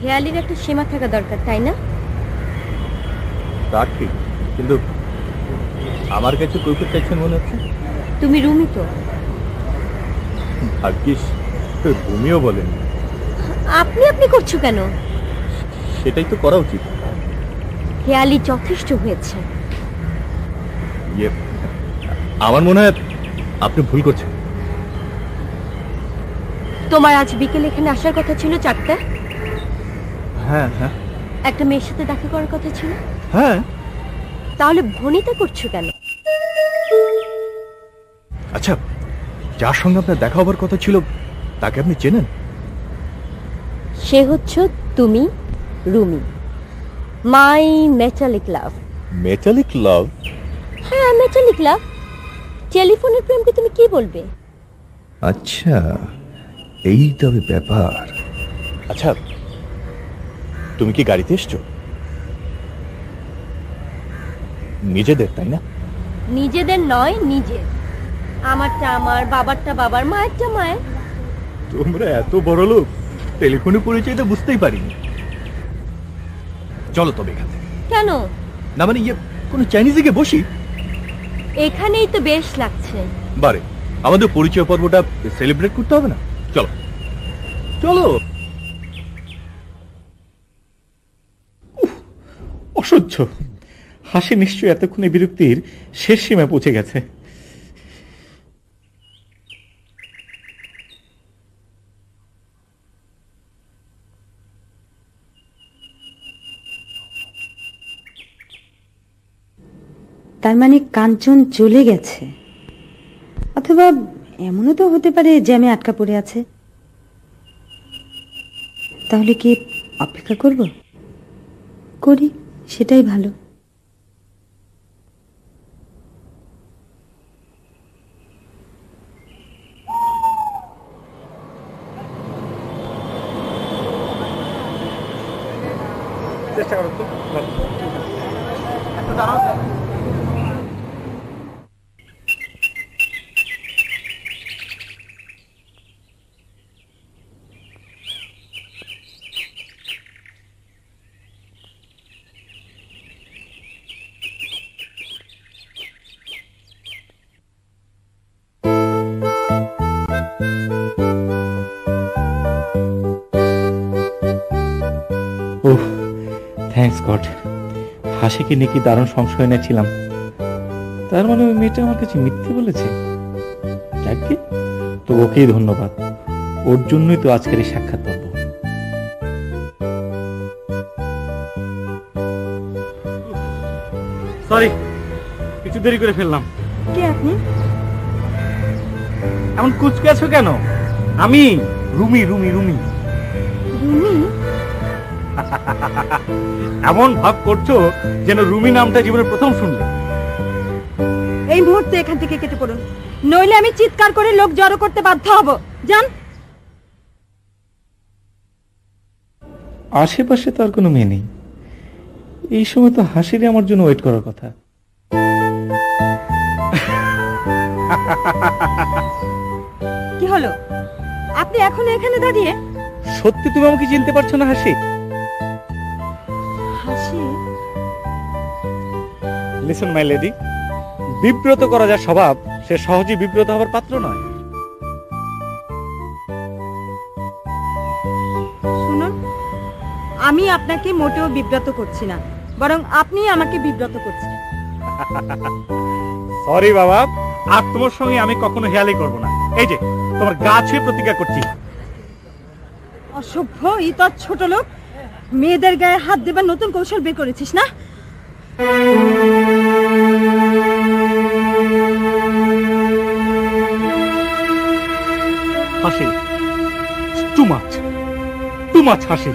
S4: হেয়ালির একটা সীমা থাকা দরকার তাই না?
S5: তা ঠিক কিন্তু আমার কাছে কৈফত চাইছেন মনে হচ্ছে?
S4: তুমি রুমি তো।
S5: ভাগ্যিস তুমিও বলেন।
S4: আপনি আপনি করছ কেন?
S5: সেটাই তো করা উচিত।
S4: হেয়ালি যথেষ্ট হয়েছে।
S5: ইয়ে আমার মনে হয় আপনি ভুল করছেন।
S4: তোমার আজ বিকেলে এখানে আসার কথা ছিল চারটা
S5: হ্যাঁ হ্যাঁ।
S4: একটা মেয়ের সাথে দেখা করার কথা ছিল?
S5: হ্যাঁ।
S4: তাহলে ভনিতা করছ কেন?
S5: আচ্ছা যার সঙ্গে আপনার দেখা হবার কথা ছিল তাকে আপনি চেনেন?
S4: সে হচ্ছে তুমি Rumi. My metallic love.
S5: Metallic love?
S4: হ্যাঁ মেটালিক লাভ। টেলিফোনের প্রেমকে তুমি কি বলবে?
S5: আচ্ছা এই তবে ব্যাপার। আচ্ছা তুমি কি গাড়িতে এসছো? নিজেদের তাই না?
S4: নিজেদের নয় নিজের আমারটা আমার বাবারটা বাবার মায়েরটা মায়ের।
S5: তোমরা এত বড় লোক টেলিফোনে পরিচয় তো বুঝতেই পারিনি। চলো তবে এখান
S4: কেন?
S5: না মানে ইয়ে কোনো চাইনিজে গিয়ে বসি?
S4: এখানেই তো বেশ লাগছে।
S5: বারে আমাদের পরিচয় পর্বটা সেলিব্রেট করতে হবে না? চলো। চলো।
S1: অসহ্য হাসি নিশ্চয়ই এতক্ষণে বিরক্তির শেষ সীমায় পৌঁছে গেছে।
S3: তার মানে কাঞ্চন চলে গেছে। অথবা এমনও তো হতে পারে জ্যামে আটকা পড়ে আছে। তাহলে কি অপেক্ষা করব? করি। সেটাই ভালো।
S1: চেষ্টা করো তো থ্যাঙ্কস হাসিকে নিয়ে কি দারুণ সংশয় এনেছিলাম। তার মানে ওই মেয়েটা আমার কাছে মিথ্যে বলেছে? যাকে তো ওকেই ধন্যবাদ। ওর জন্যই তো আজকের এই সাক্ষাৎ পাবো। সরি কিছু দেরি করে ফেললাম।
S4: কে আপনি?
S1: এমন কুচকে আছো কেন? আমি রুমি রুমি রুমি।
S4: রুমি?
S1: এমন ভাব করছ যেন রুমি নামটা জীবনে প্রথম শুনলে।
S4: এই মুহূর্তে এখান থেকে কেটে পড়ুন। নইলে আমি চিৎকার করে লোক জড়ো করতে বাধ্য হব। জান
S1: আশেপাশে তো আর কোনো মেয়ে নেই। এই সময় তো হাসিরে আমার জন্য ওয়েট করার কথা।
S4: কি হলো? আপনি এখন এখানে দাঁড়িয়ে?
S1: সত্যি তুমি আমাকে চিনতে পারছ না হাসি? লিসন মাই লেডি বিব্রত করা যার স্বভাব সে সহজেই বিব্রত হবার পাত্র নয়।
S4: শুনুন আমি আপনাকে মোটেও বিব্রত করছি না বরং আপনি আমাকে বিব্রত করছেন।
S1: সরি বাবা আর তোমার সঙ্গে আমি কখনো হেয়ালি করব না। এই যে তোমার গা ছুঁয়ে প্রতিজ্ঞা করছি।
S4: অসভ্য ইতর ছোট লোক মেয়েদের গায়ে হাত দেবার নতুন কৌশল বের করেছিস না?
S1: হাসি। টু মাছ টু মাছ হাসি।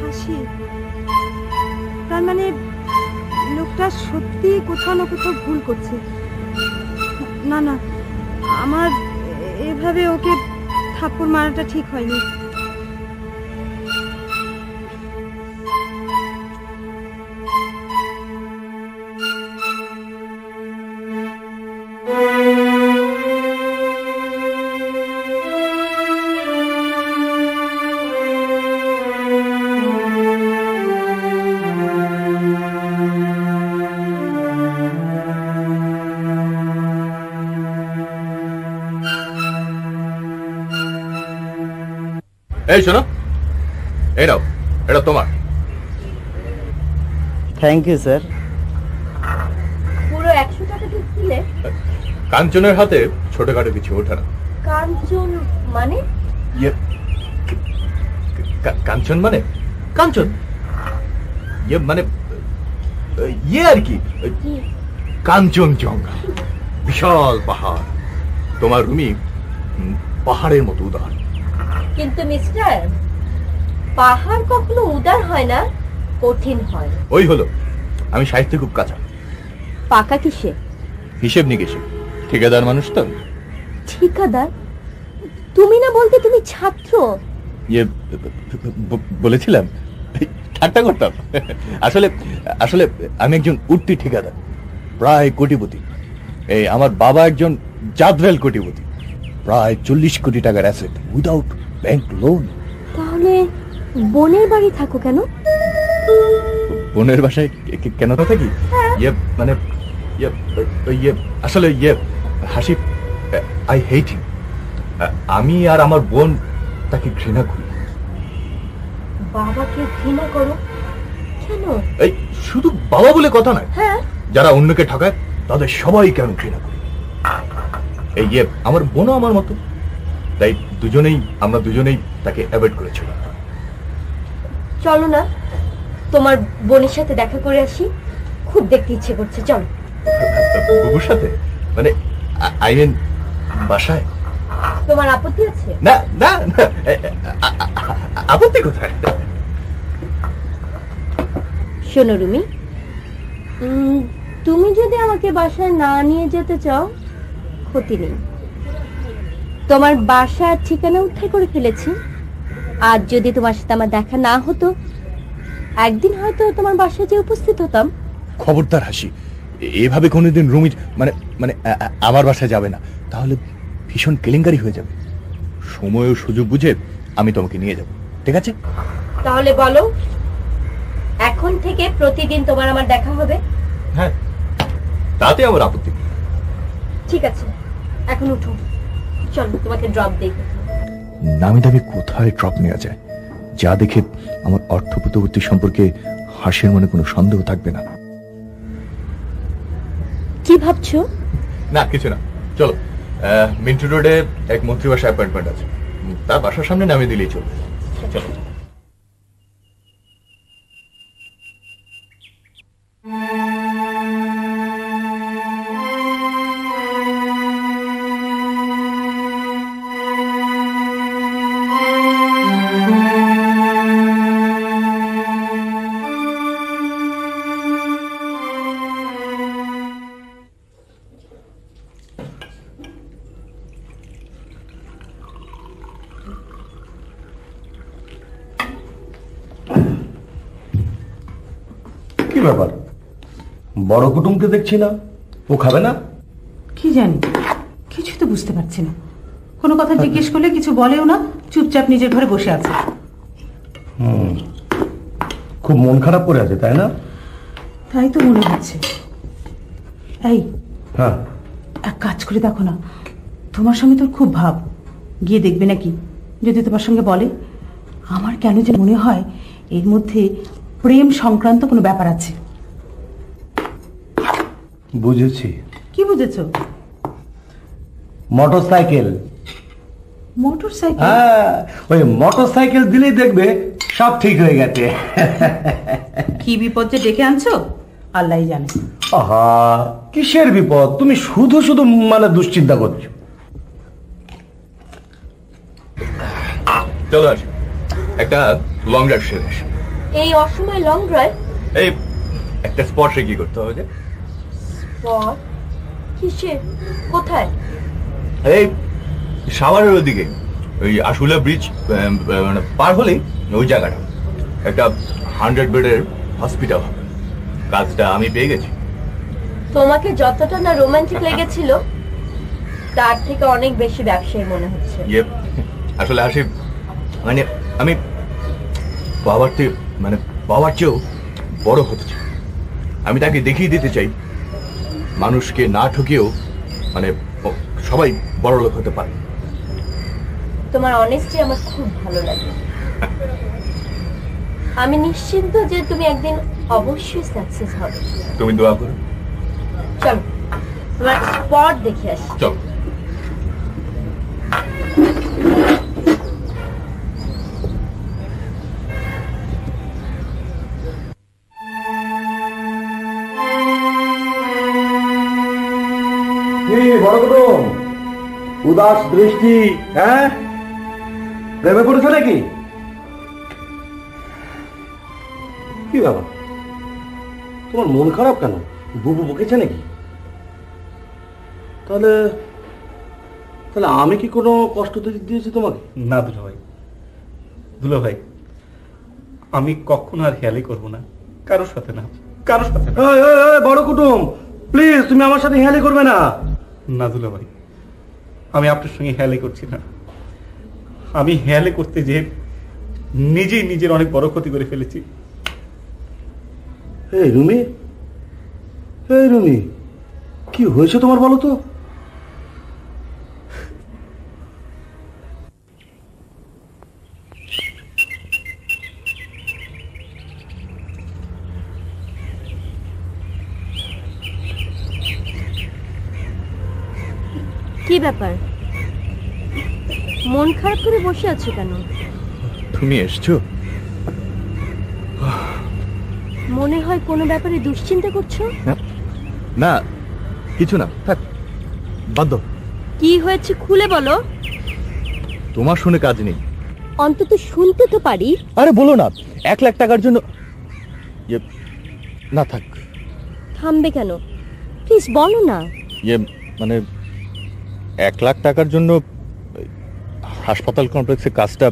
S4: হাসি? তার মানে লোকটা সত্যি কোথাও না কোথাও ভুল করছে। না না, আমার এভাবে ওকে থাপ্পড় মারাটা ঠিক হয়নি।
S5: এই শোনো। এই নাও এটা তোমার।
S7: থ্যাংক ইউ স্যার
S4: পুরো একশো টাকা দিলে
S5: কাঞ্চনের হাতে ছোটখাটো কিছু ওঠে না।
S4: কাঞ্চন মানে?
S5: ইয়ে কাঞ্চন মানে? কাঞ্চন? ইয়ে মানে ইয়ে আর কি? কাঞ্চন জঙ্গা বিশাল পাহাড়। তোমার রুমি পাহাড়ের মতো উদার।
S4: কিন্তু মিস্টার পাহাড় কখনো উদার হয় না কঠিন হয়।
S5: ওই হলো আমি সাহিত্যে খুব কাঁচা।
S4: পাকা কিসে?
S5: হিসেব নিকেশে। ঠিকাদার মানুষ তো।
S4: ঠিকাদার? তুমি না বলতে তুমি ছাত্র।
S5: ইয়ে বলেছিলাম। ঠাট্টা করতাম। আসলে আসলে আমি একজন উঠতি ঠিকাদার প্রায় কোটিপতি। এই আমার বাবা একজন জাদরেল কোটিপতি। প্রায় চল্লিশ কোটি টাকার অ্যাসেট উইদাউট ব্যাংক লোন
S4: তাহলে বোনের বাড়ি থাকো কেন?
S5: বোনের বাসায় কে- কেন থাকি ইয়ে মানে ইয়ে ইয়ে আসলে ইয়ে হাসি আই হেট হিম আমি আর আমার বোন তাকে ঘৃণা করি।
S4: বাবাকে ঘৃণা করো? কেন?
S5: এই শুধু বাবা বলে কথা নয়।
S4: হ্যাঁ।
S5: যারা অন্যকে ঠকায় তাদের সবাই কেন ঘৃণা করি। এই ইয়ে আমার বোনও আমার মতো। তাই দুজনেই আমরা দুজনেই তাকে অ্যাভয়েড করেছিল
S4: চলো না তোমার বোনের সাথে দেখা করে আসি। খুব দেখতে ইচ্ছে করছে চলো।
S5: বুবুর সাথে? মানে আই মিন বাসায়?
S4: তোমার আপত্তি আছে?
S5: না না আপত্তি কোথায়?
S4: শোনো রুমি তুমি যদি আমাকে বাসায় না নিয়ে যেতে চাও ক্ষতি নেই। তোমার বাসার ঠিকানা উদ্ধার করে ফেলেছি। আজ যদি তোমার সাথে আমার দেখা না হতো একদিন হয়তো তোমার বাসায় যে উপস্থিত হতাম।
S5: খবরদার হাসি। এভাবে কোনোদিন রুমির মানে মানে আমার বাসায় যাবে না। তাহলে ভীষণ কেলেঙ্কারি হয়ে যাবে। সময় ও সুযোগ বুঝে আমি তোমাকে নিয়ে যাব। ঠিক আছে?
S4: তাহলে বলো এখন থেকে প্রতিদিন তোমার আমার দেখা হবে?
S5: হ্যাঁ তাতে আমার আপত্তি
S4: ঠিক আছে। এখন উঠো। চল তোমাকে ড্রপ দেই।
S5: নামি দামি কোথায় ড্রপ নেওয়া যায়? যা দেখে আমার অর্থপ্রতবর্তী সম্পর্কে হাসির মনে কোনো সন্দেহ থাকবে না।
S4: কি ভাবছ?
S5: না কিছু না। চলো মিন্টু রোডে এক মন্ত্রী বাসা অ্যাপয়েন্টমেন্ট আছে তার বাসার সামনে নামিয়ে দিলেই চলবে। চলো।
S2: বড় কুটুমকে দেখছি না। ও খাবে না?
S3: কি জানি? কিছু তো বুঝতে পারছি না। কোনো কথা জিজ্ঞেস করলে কিছু বলেও না চুপচাপ নিজের ঘরে বসে আছে।
S2: খুব মন খারাপ করে আছে তাই না?
S3: তাই তো মনে হচ্ছে। এই
S2: হ্যাঁ।
S3: এক কাজ করে দেখো না। তোমার সঙ্গে তোর খুব ভাব। গিয়ে দেখবে নাকি? যদি তোমার সঙ্গে বলে আমার কেন যে মনে হয় এর মধ্যে প্রেম সংক্রান্ত কোনো ব্যাপার আছে।
S2: বুঝেছি।
S3: কি বুঝেছ?
S2: মোটর সাইকেল
S3: মোটর সাইকেল
S2: হ্যাঁ ওই মোটর সাইকেল দিলেই দেখবে সব ঠিক হয়ে গেছে।
S3: কি বিপদ যে ডেকে আনছো? আল্লাহ জানে।
S2: আহা কিসের বিপদ? তুমি শুধু শুধু মানে দুশ্চিন্তা করছ।
S5: চলো আসি। একটা লং ড্রাইভ সেরে
S4: এই অসময় লং ড্রাইভ
S5: এই একটা স্পটে কি করতে হবে?
S4: পর কোথায়?
S5: এই সাভারের ওদিকে ওই আশুলা ব্রিজ মানে পার হলেই ওই জায়গাটা। একটা হান্ড্রেড বেডের হসপিটাল হবে কাজটা আমি পেয়ে গেছি।
S4: তোমাকে যতটা না রোমান্টিক লেগেছিল তার থেকে অনেক বেশি ব্যবসায়ী মনে হচ্ছে।
S5: ইয়ে আসলে আসি মানে আমি বাবার থেকে মানে বাবার চেয়েও বড় হতে চাই। আমি তাকে দেখিয়ে দিতে চাই। মানুষকে না ঠকিয়েও মানে সবাই বড় লোক হতে পারে।
S4: তোমার অনেস্টি আমার খুব ভালো লাগে। আমি নিশ্চিন্ত যে তুমি একদিন অবশ্যই সাকসেস হবে।
S5: তুমি দোয়া করো।
S4: চলো তোমার স্পট দেখে আসি।
S5: চল।
S2: কি বড় কুটুম? উদাস দৃষ্টি হ্যাঁ? প্রেমে পড়েছে নাকি? কি ব্যাপার? তোমার মন খারাপ কেন? বুবু বকেছে নাকি? তাহলে তাহলে আমি কি কোনো কষ্ট দিয়েছি তোমাকে?
S1: না দুলো ভাই দুলো ভাই আমি কখনো আর হেয়ালি করব না। কারোর সাথে না কারোর সাথে
S2: বড় কুটুম প্লিজ তুমি আমার সাথে হেয়ালি করবে না।
S1: না দুলো ভাই। আমি আপনার সঙ্গে হেলে করছি না। আমি হেলে করতে যে নিজেই নিজের অনেক বড় ক্ষতি করে ফেলেছি।
S2: রুমি রুমি, কি হয়েছে তোমার বলো তো?
S4: কি ব্যাপার? মন খারাপ করে বসে আছো কেন?
S5: তুমি এসছো?
S4: মনে হয় কোনো ব্যাপারে দুশ্চিন্তা করছ?
S5: না কিছু না থাক বাধ্য।
S4: কি হয়েছে খুলে বলো।
S5: তোমার শুনে কাজ নেই।
S4: অন্তত শুনতে তো পারি।
S5: আরে বলো না এক লাখ টাকার জন্য ইয়ে, না থাক।
S4: থামবে কেন? প্লিজ বলো না।
S5: ইয়ে মানে এক লাখ টাকার জন্য হাসপাতাল কমপ্লেক্সে কাজটা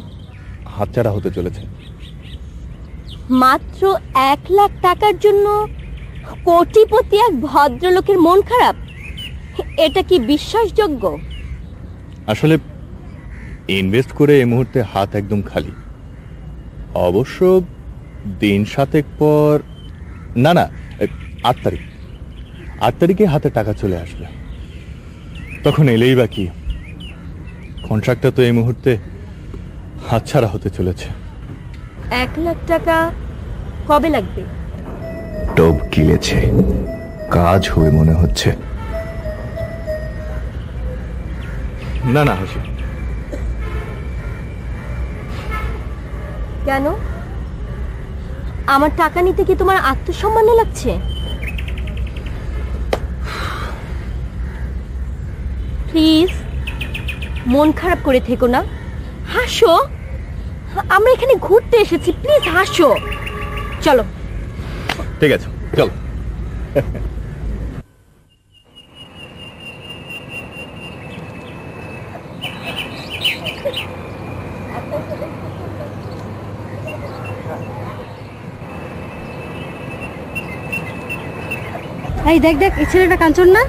S5: হাতছাড়া হতে চলেছে।
S4: মাত্র এক লাখ টাকার জন্য কোটিপতি এক ভদ্রলোকের মন খারাপ? এটা কি বিশ্বাসযোগ্য?
S5: আসলে ইনভেস্ট করে এই মুহূর্তে হাত একদম খালি। অবশ্য দিন সাতেক পর না না আট তারিখ। আট তারিখে হাতে টাকা চলে আসবে। তখন এলেই বা কি? কন্ট্রাক্টটা তো এই মুহূর্তে হাতছাড়া হতে চলেছে।
S4: এক লাখ টাকা কবে লাগবে?
S5: টব গিলেছে। কাজ হয়ে মনে হচ্ছে। না না হাসি।
S4: কেন? আমার টাকা নিতে কি তোমার আত্মসম্মানে লাগছে? প্লিজ। মন খারাপ করে থেকো না। হাসো। আমরা এখানে ঘুরতে এসেছি। প্লিজ হাসো। চলো।
S5: ঠিক আছে চলো।
S4: এই দেখ দেখ এই ছেলেটা কাঞ্চন না?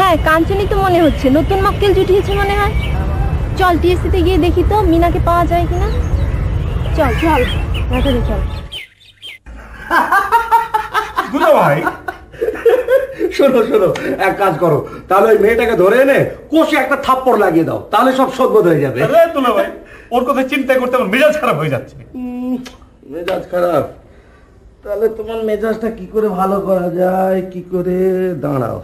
S4: হ্যাঁ কাঞ্চনই তো মনে হচ্ছে। নতুন মক্কেল জুটিয়েছে মনে হয়। চল টিএসসিতে গিয়ে দেখি তো মিনাকে পাওয়া যায় কিনা। চল চল তাড়াতাড়ি চল।
S2: দুলা ভাই। শোনো শোনো এক কাজ করো। তাহলে ওই মেয়েটাকে ধরে এনে কষে একটা থাপ্পড় লাগিয়ে দাও। তাহলে সব সদবোধ হয়ে যাবে।
S1: আরে দুলা ভাই ওর কথা চিন্তা করতে আমার মেজাজ খারাপ হয়ে যাচ্ছে।
S2: মেজাজ খারাপ। তাহলে তোমার মেজাজটা কি করে ভালো করা যায়? কি করে? দাঁড়াও।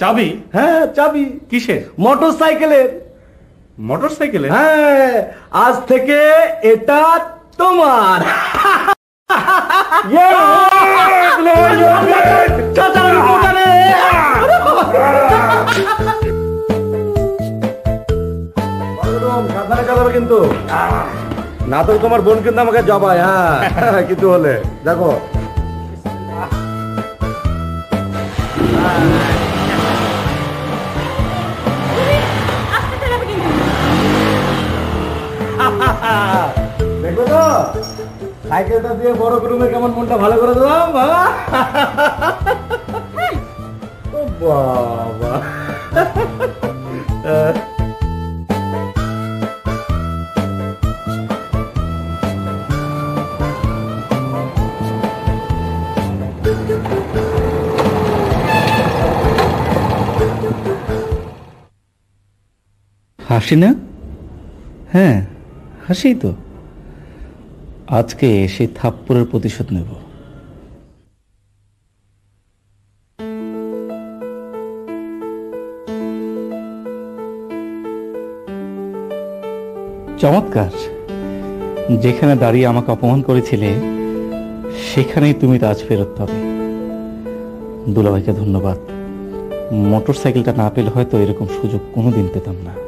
S1: চাবি?
S2: হ্যাঁ চাবি।
S1: কিসের?
S2: মোটর সাইকেলের
S1: মোটর সাইকেলে
S2: হ্যাঁ আজ থেকে এটা তোমার। ইয়ে! কিন্তু। না তো তোমার বোন কিন্তু আমাকে জবাই হ্যাঁ কিছু হলে। দেখো। দেখো তো, সাইকেলটা দিয়ে বড় রুমে কেমন মনটা ভালো করে দিলাম বাবা।
S1: হাসি না? হ্যাঁ হাসি তো। আজকে সেই থাপ্পড়ের প্রতিশোধ নেব। চমৎকার। যেখানে দাঁড়িয়ে আমাকে অপমান করেছিলে, সেখানেই তুমি তো আজ ফেরত পাবে। দুলাভাইকে ধন্যবাদ। মোটর সাইকেলটা না পেলে হয়তো এরকম সুযোগ কোনোদিন পেতাম না।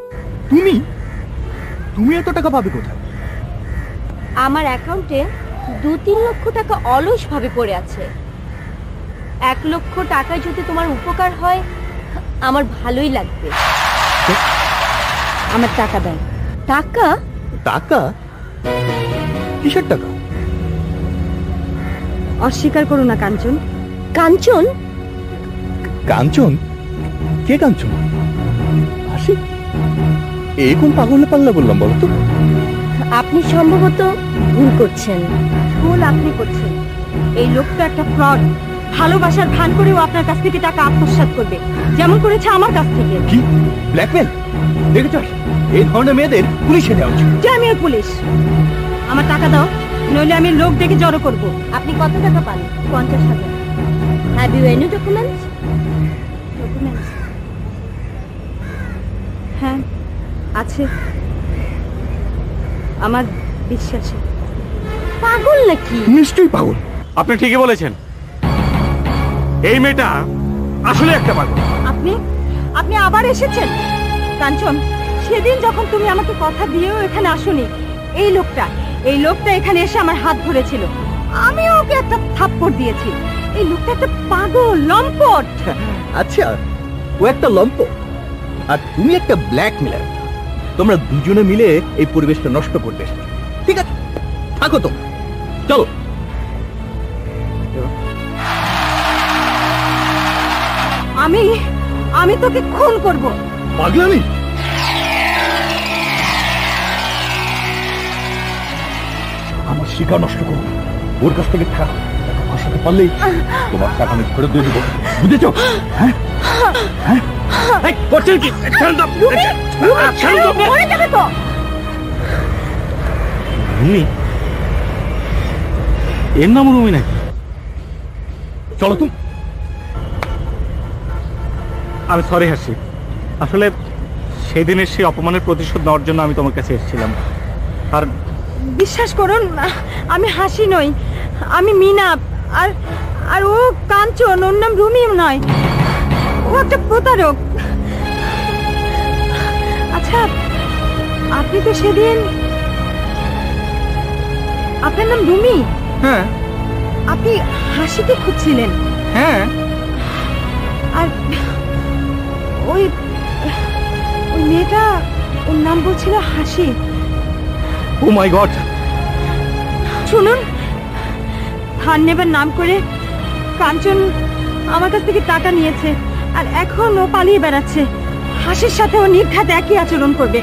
S5: তুমি? তুমি এত টাকা পাবে কোথায়?
S4: আমার অ্যাকাউন্টে দু তিন লক্ষ টাকা অলস ভাবে পড়ে আছে। এক লক্ষ টাকায় যদি তোমার উপকার হয় আমার ভালোই লাগবে। আমার টাকা দেয় টাকা?
S5: টাকা? কিসের টাকা?
S4: অস্বীকার করো না কাঞ্চন। কাঞ্চন?
S5: কাঞ্চন? কে কাঞ্চন? হাসি এই কোন পাগলে পাল্লা বললাম বলো তো।
S4: আপনি সম্ভবত ভুল করছেন। ভুল আপনি করছেন। এই লোকটা একটা ফ্রড ভালোবাসার ভান করেও আপনার কাছ থেকে টাকা আত্মসাৎ করবে। যেমন করেছে আমার কাছ থেকে।
S5: কি? ব্ল্যাকমেল দেখেছ? এই ধরনের মেয়েদের পুলিশে দেওয়া উচিত।
S4: যে আমি পুলিশ! আমার টাকা দাও নইলে আমি লোক ডেকে জড়ো করব। আপনি কত টাকা পান? পঞ্চাশ হাজার। হ্যাভ ইউ এনি ডকুমেন্টস আছে। আমার বিশ্বাসে। পাগল নাকি?
S5: নিশ্চয়ই পাগল।
S1: আপনি ঠিকই বলেছেন। এই মেয়েটা আসলে একটা পাগল।
S4: আপনি আপনি আবার এসেছেন? কাঞ্চন সেদিন যখন তুমি আমাকে কথা দিয়েও এখানে আসোনি এই লোকটা এই লোকটা এখানে এসে আমার হাত ধরেছিল। আমি ওকে একটা থাপ্পড় দিয়েছি। এই লোকটা একটা পাগল লম্পট।
S5: আচ্ছা ও একটা লম্প আর তুমি একটা ব্ল্যাকমেলার তোমরা দুজনে মিলে এই পরিবেশটা নষ্ট করতে এসেছ ঠিক আছে? থাকো তো। চলো।
S4: আমি আমি তোকে খুন করব।
S5: পাগলামি? আমার শিকার নষ্ট করো। ওর কাছ থেকে থাকো ফসাতে পারলেই তোমার টাকা আমি ফেরত দিয়ে দেবো। বুঝেছ? হ্যাঁ?
S1: এই, করছেন কি? ছাড়ুন তো। ছাড়ুন তো।
S4: মরে যাবে তো।
S1: রুমি এর নাম রুমি নাকি?
S5: চলো তুমি
S1: আমি সরি হাসি। আসলে সেদিনের সেই অপমানের প্রতিশোধ নেওয়ার জন্য আমি তোমার কাছে এসেছিলাম। আর
S4: বিশ্বাস করুন আমি হাসি নই। আমি মিনা আর আর ও কাঞ্চন ওর নাম রুমি নয়। ও একটা প্রতারক। আচ্ছা আপনি তো সেদিন আপনার নাম রুমি?
S1: হ্যাঁ।
S4: আপনি হাসিকে খুঁজছিলেন।
S1: হ্যাঁ।
S4: আর ওই ওই মেয়েটা ওর নাম বলছিল হাসি।
S1: Oh my god.
S4: শুনুন ধান নেবার নাম করে কাঞ্চন আমার কাছ থেকে টাকা নিয়েছে। আর এখন ও পালিয়ে বেড়াচ্ছে। হাসির সাথে ও নির্ঘাত একই আচরণ করবে।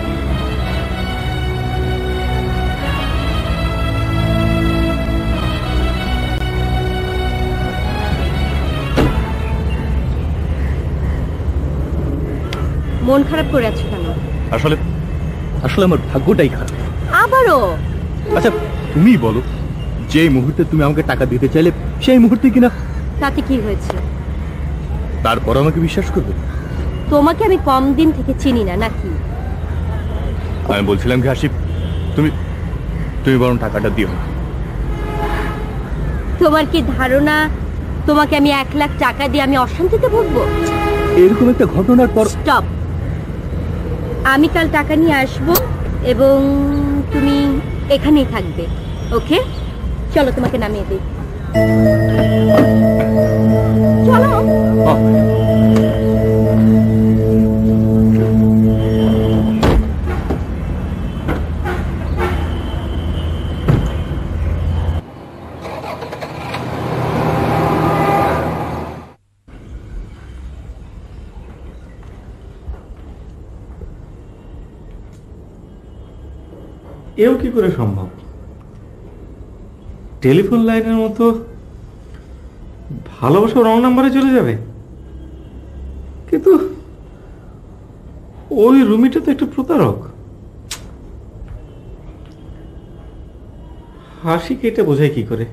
S4: মন খারাপ করে আছো কেন?
S5: আসলে আসলে আমার ভাগ্যটাই খারাপ।
S4: আবারও?
S5: আচ্ছা তুমি বলো যে মুহূর্তে তুমি আমাকে টাকা দিতে চাইলে সেই মুহূর্তে কিনা?
S4: তাতে কি হয়েছে?
S5: তারপর আমাকে বিশ্বাস করবে?
S4: তোমাকে আমি কম দিন থেকে চিনি না নাকি?
S5: আমি বলছিলাম কি হাসিব তুমি তুমি বরং টাকাটা দিও না।
S4: তোমার কি ধারণা তোমাকে আমি এক লাখ টাকা দিয়ে আমি অশান্তিতে ভুগবো?
S5: এরকম একটা ঘটনার পর
S4: স্টপ। আমি কাল টাকা নিয়ে আসব এবং তুমি এখানেই থাকবে ওকে? চলো তোমাকে নামিয়ে দিই। চলো!
S1: এও কি করে সম্ভব? টেলিফোন লাইনের মতো ভালোবাসা রং নাম্বারে চলে যাবে। কিন্তু ওই রুমিটা তো একটা প্রতারক। হাসিকে এটা বোঝায় কি করে?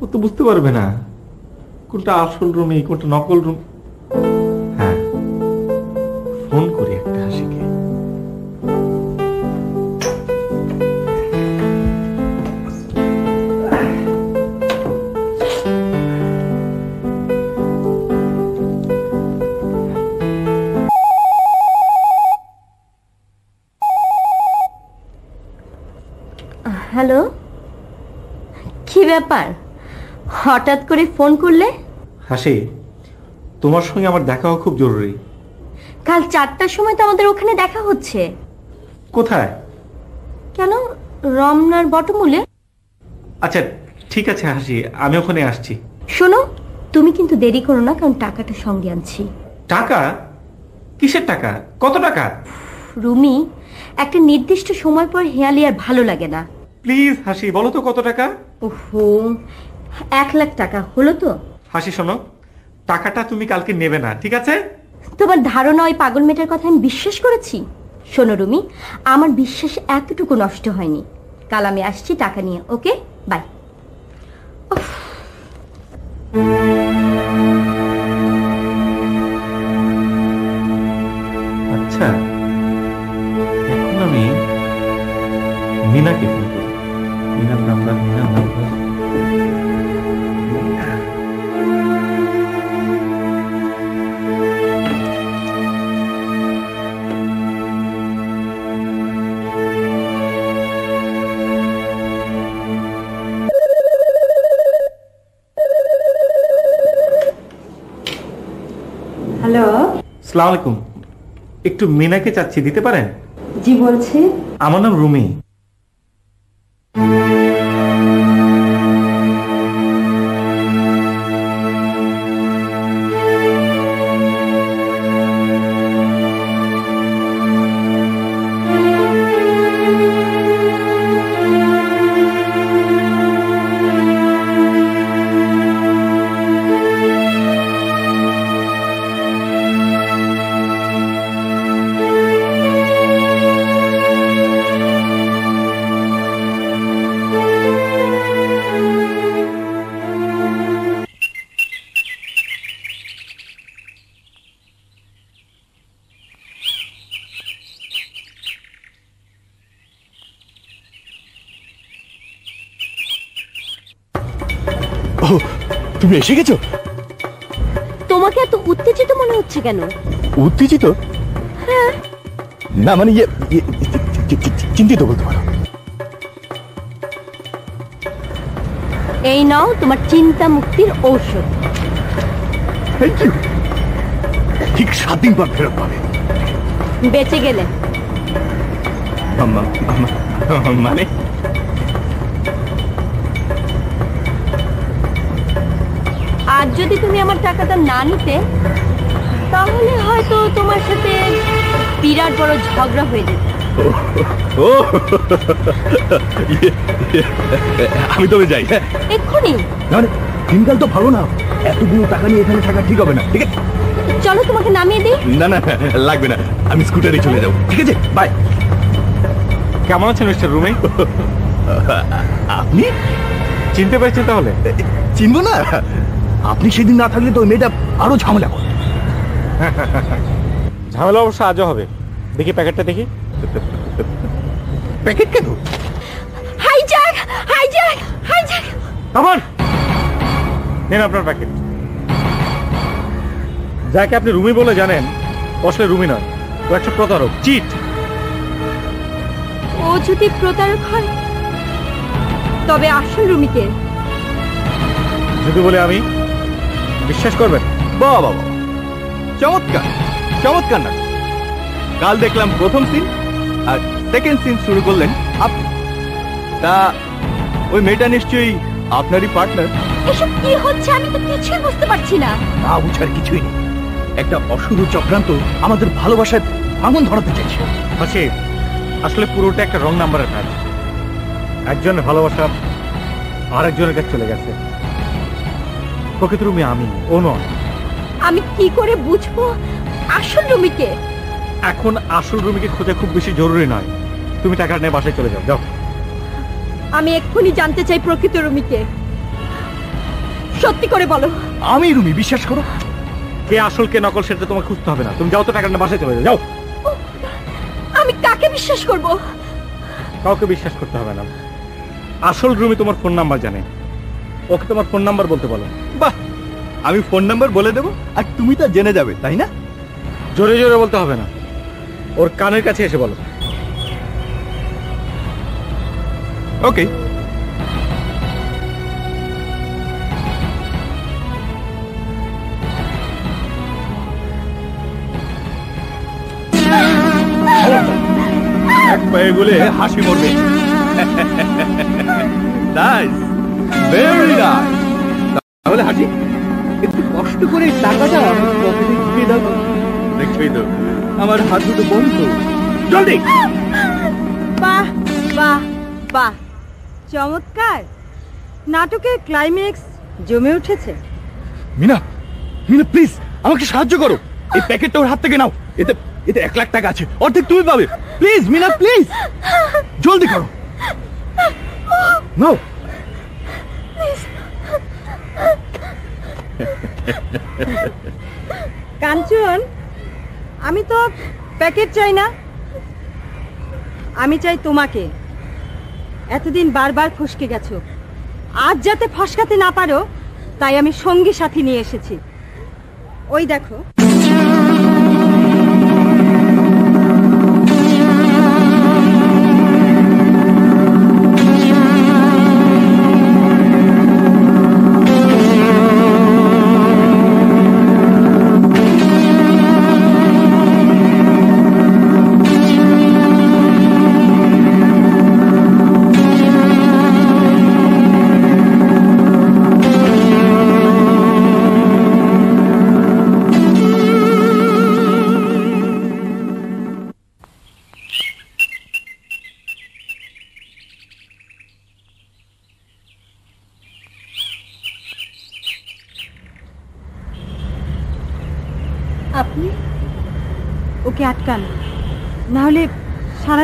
S1: ও তো বুঝতে পারবে না। কোনটা আসল রুমি, কোনটা নকল রুম। হ্যাঁ ফোন করি
S4: ব্যাপার? হঠাৎ করে ফোন করলে?
S1: হাসি তোমার সঙ্গে আমার দেখাও খুব জরুরি।
S4: কাল চারটার সময় তো আমাদের ওখানে দেখা হচ্ছে।
S1: কোথায়?
S4: কেন? রমনার বটমূলে।
S1: আচ্ছা ঠিক আছে হাসি আমি ওখানে আসছি।
S4: শোনো তুমি কিন্তু দেরি করো না কারণ টাকাটা সঙ্গে আনছি।
S1: টাকা? কিসের টাকা? কত টাকা?
S4: রুমি একটা নির্দিষ্ট সময় পর হেয়ালি আর ভালো লাগে না।
S1: প্লিজ হাসি বলো তো কত টাকা?
S4: ওহো এক লাখ টাকা হলো তো।
S1: হাসি শোনো টাকাটা তুমি কালকে নেবে না ঠিক আছে?
S4: তোমার ধারণা ওই পাগল মেয়েটার কথা আমি বিশ্বাস করেছি? শোনো রুমি আমার বিশ্বাস এতটুকু নষ্ট হয়নি। কাল আমি আসছি টাকা নিয়ে ওকে? বাই।
S1: আচ্ছা এখন আমি মিনাকে সালাম আলাইকুম। একটু মিনাকে চাচ্ছি দিতে পারেন?
S4: জি বলছি।
S1: আমার নাম রুমি।
S5: তুমি এসে গেছো?
S4: তোমাকে এত উত্তেজিত মনে হচ্ছে কেন?
S5: উত্তেজিত? না মানে ইয়ে ইয়ে, চিন্তিত বলতে পারো।
S4: এই নাও তোমার চিন্তা মুক্তির ঔষধ।
S5: থ্যাংক ইউ ঠিক সাত দিন পর ফেরত পাবে।
S4: বেঁচে গেলে।
S5: মানে?
S4: আমার টাকাটা না নিতে তাহলে হয়তো তোমার সাথে বিরাট বড় ঝগড়া হয়ে যেত।
S5: ও আমি তবে যাই হ্যাঁ।
S4: এক্ষুনি।
S5: না দিনকাল তো ভালো না। এতগুলো টাকা নিয়ে এখানে থাকা ঠিক হবে না ঠিক আছে?
S4: চলো তোমাকে নামিয়ে দিই।
S5: না না লাগবে না আমি স্কুটারে চলে যাব ঠিক আছে? বাই।
S1: কেমন আছেন মিস্টার রুমি?
S5: আপনি?
S1: চিনতে পেরেছেন তাহলে?
S5: চিনবো না? আপনি সেদিন না থাকলে তো ওই মেয়েটা আরও ঝামেলা করে
S1: ঝামেলা অবশ্য আজও হবে। দেখি প্যাকেটটা দেখি।
S5: প্যাকেট কেন?
S4: হাইজ্যাক হাইজ্যাক হাইজ্যাক
S1: কামান! নেন আপনার প্যাকেট। যাকে আপনি রুমি বলে জানেন আসলে রুমি নয় ও একটা প্রতারক চিট।
S4: ও যদি প্রতারক হয় তবে আসল রুমিকে।
S1: যদি বলে আমি বিশ্বাস করবেন?
S5: বাবা বাবা চমৎকার চমৎকার না কাল দেখলাম প্রথম সিন আর সেকেন্ড সিন শুরু করলেন আপনি। তা ওই মেয়েটা নিশ্চয়ই আপনারই পার্টনার
S4: এসব কি হচ্ছে? আমি তো কিছুই বুঝতে পারছি না।
S5: তা বুঝার কিছুই নেই। একটা অশুভ চক্রান্ত আমাদের ভালোবাসায় ভাঙন ধরাতে চাইছে।
S1: আছে আসলে পুরোটা একটা রং নাম্বারের কাজ একজনের ভালোবাসা আরেকজনের কাছে চলে গেছে। প্রকৃত রুমি আমি ও নয়।
S4: আমি কি করে বুঝব আসল রুমিকে?
S1: এখন আসল রুমিকে খোঁজা খুব বেশি জরুরি নয়। তুমি টাকা নিয়ে বাসায় চলে যাও যাও।
S4: আমি এক্ষুনি জানতে চাই প্রকৃত রুমিকে। সত্যি করে বলো।
S5: আমি রুমি বিশ্বাস করো।
S1: কে আসল কে নকল সেটা তোমাকে খুঁজতে হবে না। তুমি যাও তো টাকা নিয়ে বাসায় চলে যাও যাও।
S4: আমি কাকে বিশ্বাস করব?
S1: কাউকে বিশ্বাস করতে হবে না। আসল রুমি তোমার ফোন নাম্বার জানে। ওকে তোমার ফোন নাম্বার বলতে বলো।
S5: বাহ আমি ফোন নাম্বার বলে দেবো আর তুমি তা জেনে যাবে তাই না?
S1: জোরে জোরে বলতে হবে না। ওর কানের কাছে এসে বলো।
S5: ওকে এক পায়ে গুলে হাসি মরবে নাইস ভেরি নাইস তাহলে হাসি একটু কষ্ট করে টাকাটা আমার পকেটে ঢুকিয়ে দাও। দেখছোই তো আমার হাত দুটো বন্ধ। জলদি
S3: বাহ বাহ বাহ। চমৎকার। নাটকের ক্লাইম্যাক্স জমে উঠেছে।
S5: মিনা মিনা প্লিজ আমাকে সাহায্য করো। এই প্যাকেটটা ওর হাত থেকে নাও। এতে এতে এক লাখ টাকা আছে। অর্ধেক তুমি পাবে। প্লিজ মিনা প্লিজ জলদি করো। নাও।
S3: কাঞ্চন, আমি তো প্যাকেট চাই না। আমি চাই তোমাকে। এতদিন বারবার ফসকে গেছো। আজ যাতে ফসকাতে না পারো, তাই আমি সঙ্গী সাথী নিয়ে এসেছি। ওই দেখো।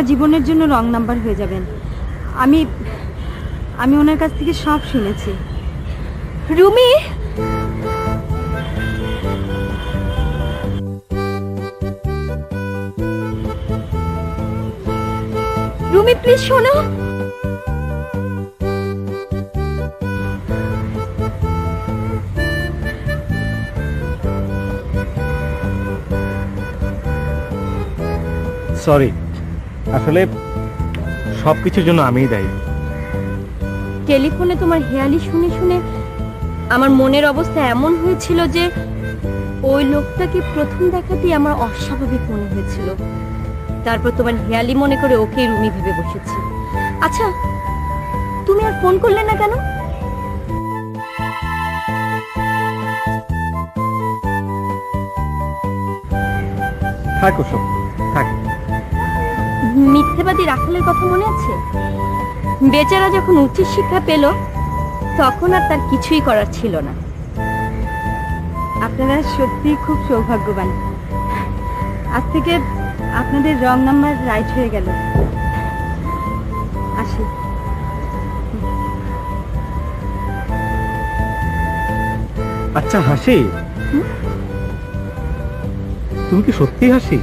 S3: জীবনের জন্য রং নাম্বার হয়ে যাবেন। আমি আমি ওনার কাছ থেকে সব শুনেছি।
S4: রুমি! রুমি, প্লিজ শোনো।
S1: সরি আসলে সবকিছুর জন্য আমিই দায়ী।
S4: টেলিফোনে তোমার হেয়ালি শুনে শুনে আমার মনের অবস্থা এমন হয়েছিল যে ওই লোকটাকে প্রথম দেখাতেই আমার অস্বাভাবিক মনে হয়েছিল। তারপর তোমার হেয়ালি মনে করে ওকে রুমি ভেবে বসেছি। আচ্ছা তুমি আর ফোন করলে না কেন?
S1: থাক ওসব থাক
S4: মিথ্যেবাদী রাখালের কথা মনে আছে? বেচারা যখন উচিত শিক্ষা পেল তখন আর তার কিছুই করার ছিল না। আপনারা সত্যি খুব সৌভাগ্যবান। আজ থেকে আপনাদের রং নাম্বার রাইট হয়ে গেল। আসি।
S1: আচ্ছা হাসি। তুমি কি সত্যি হাসি?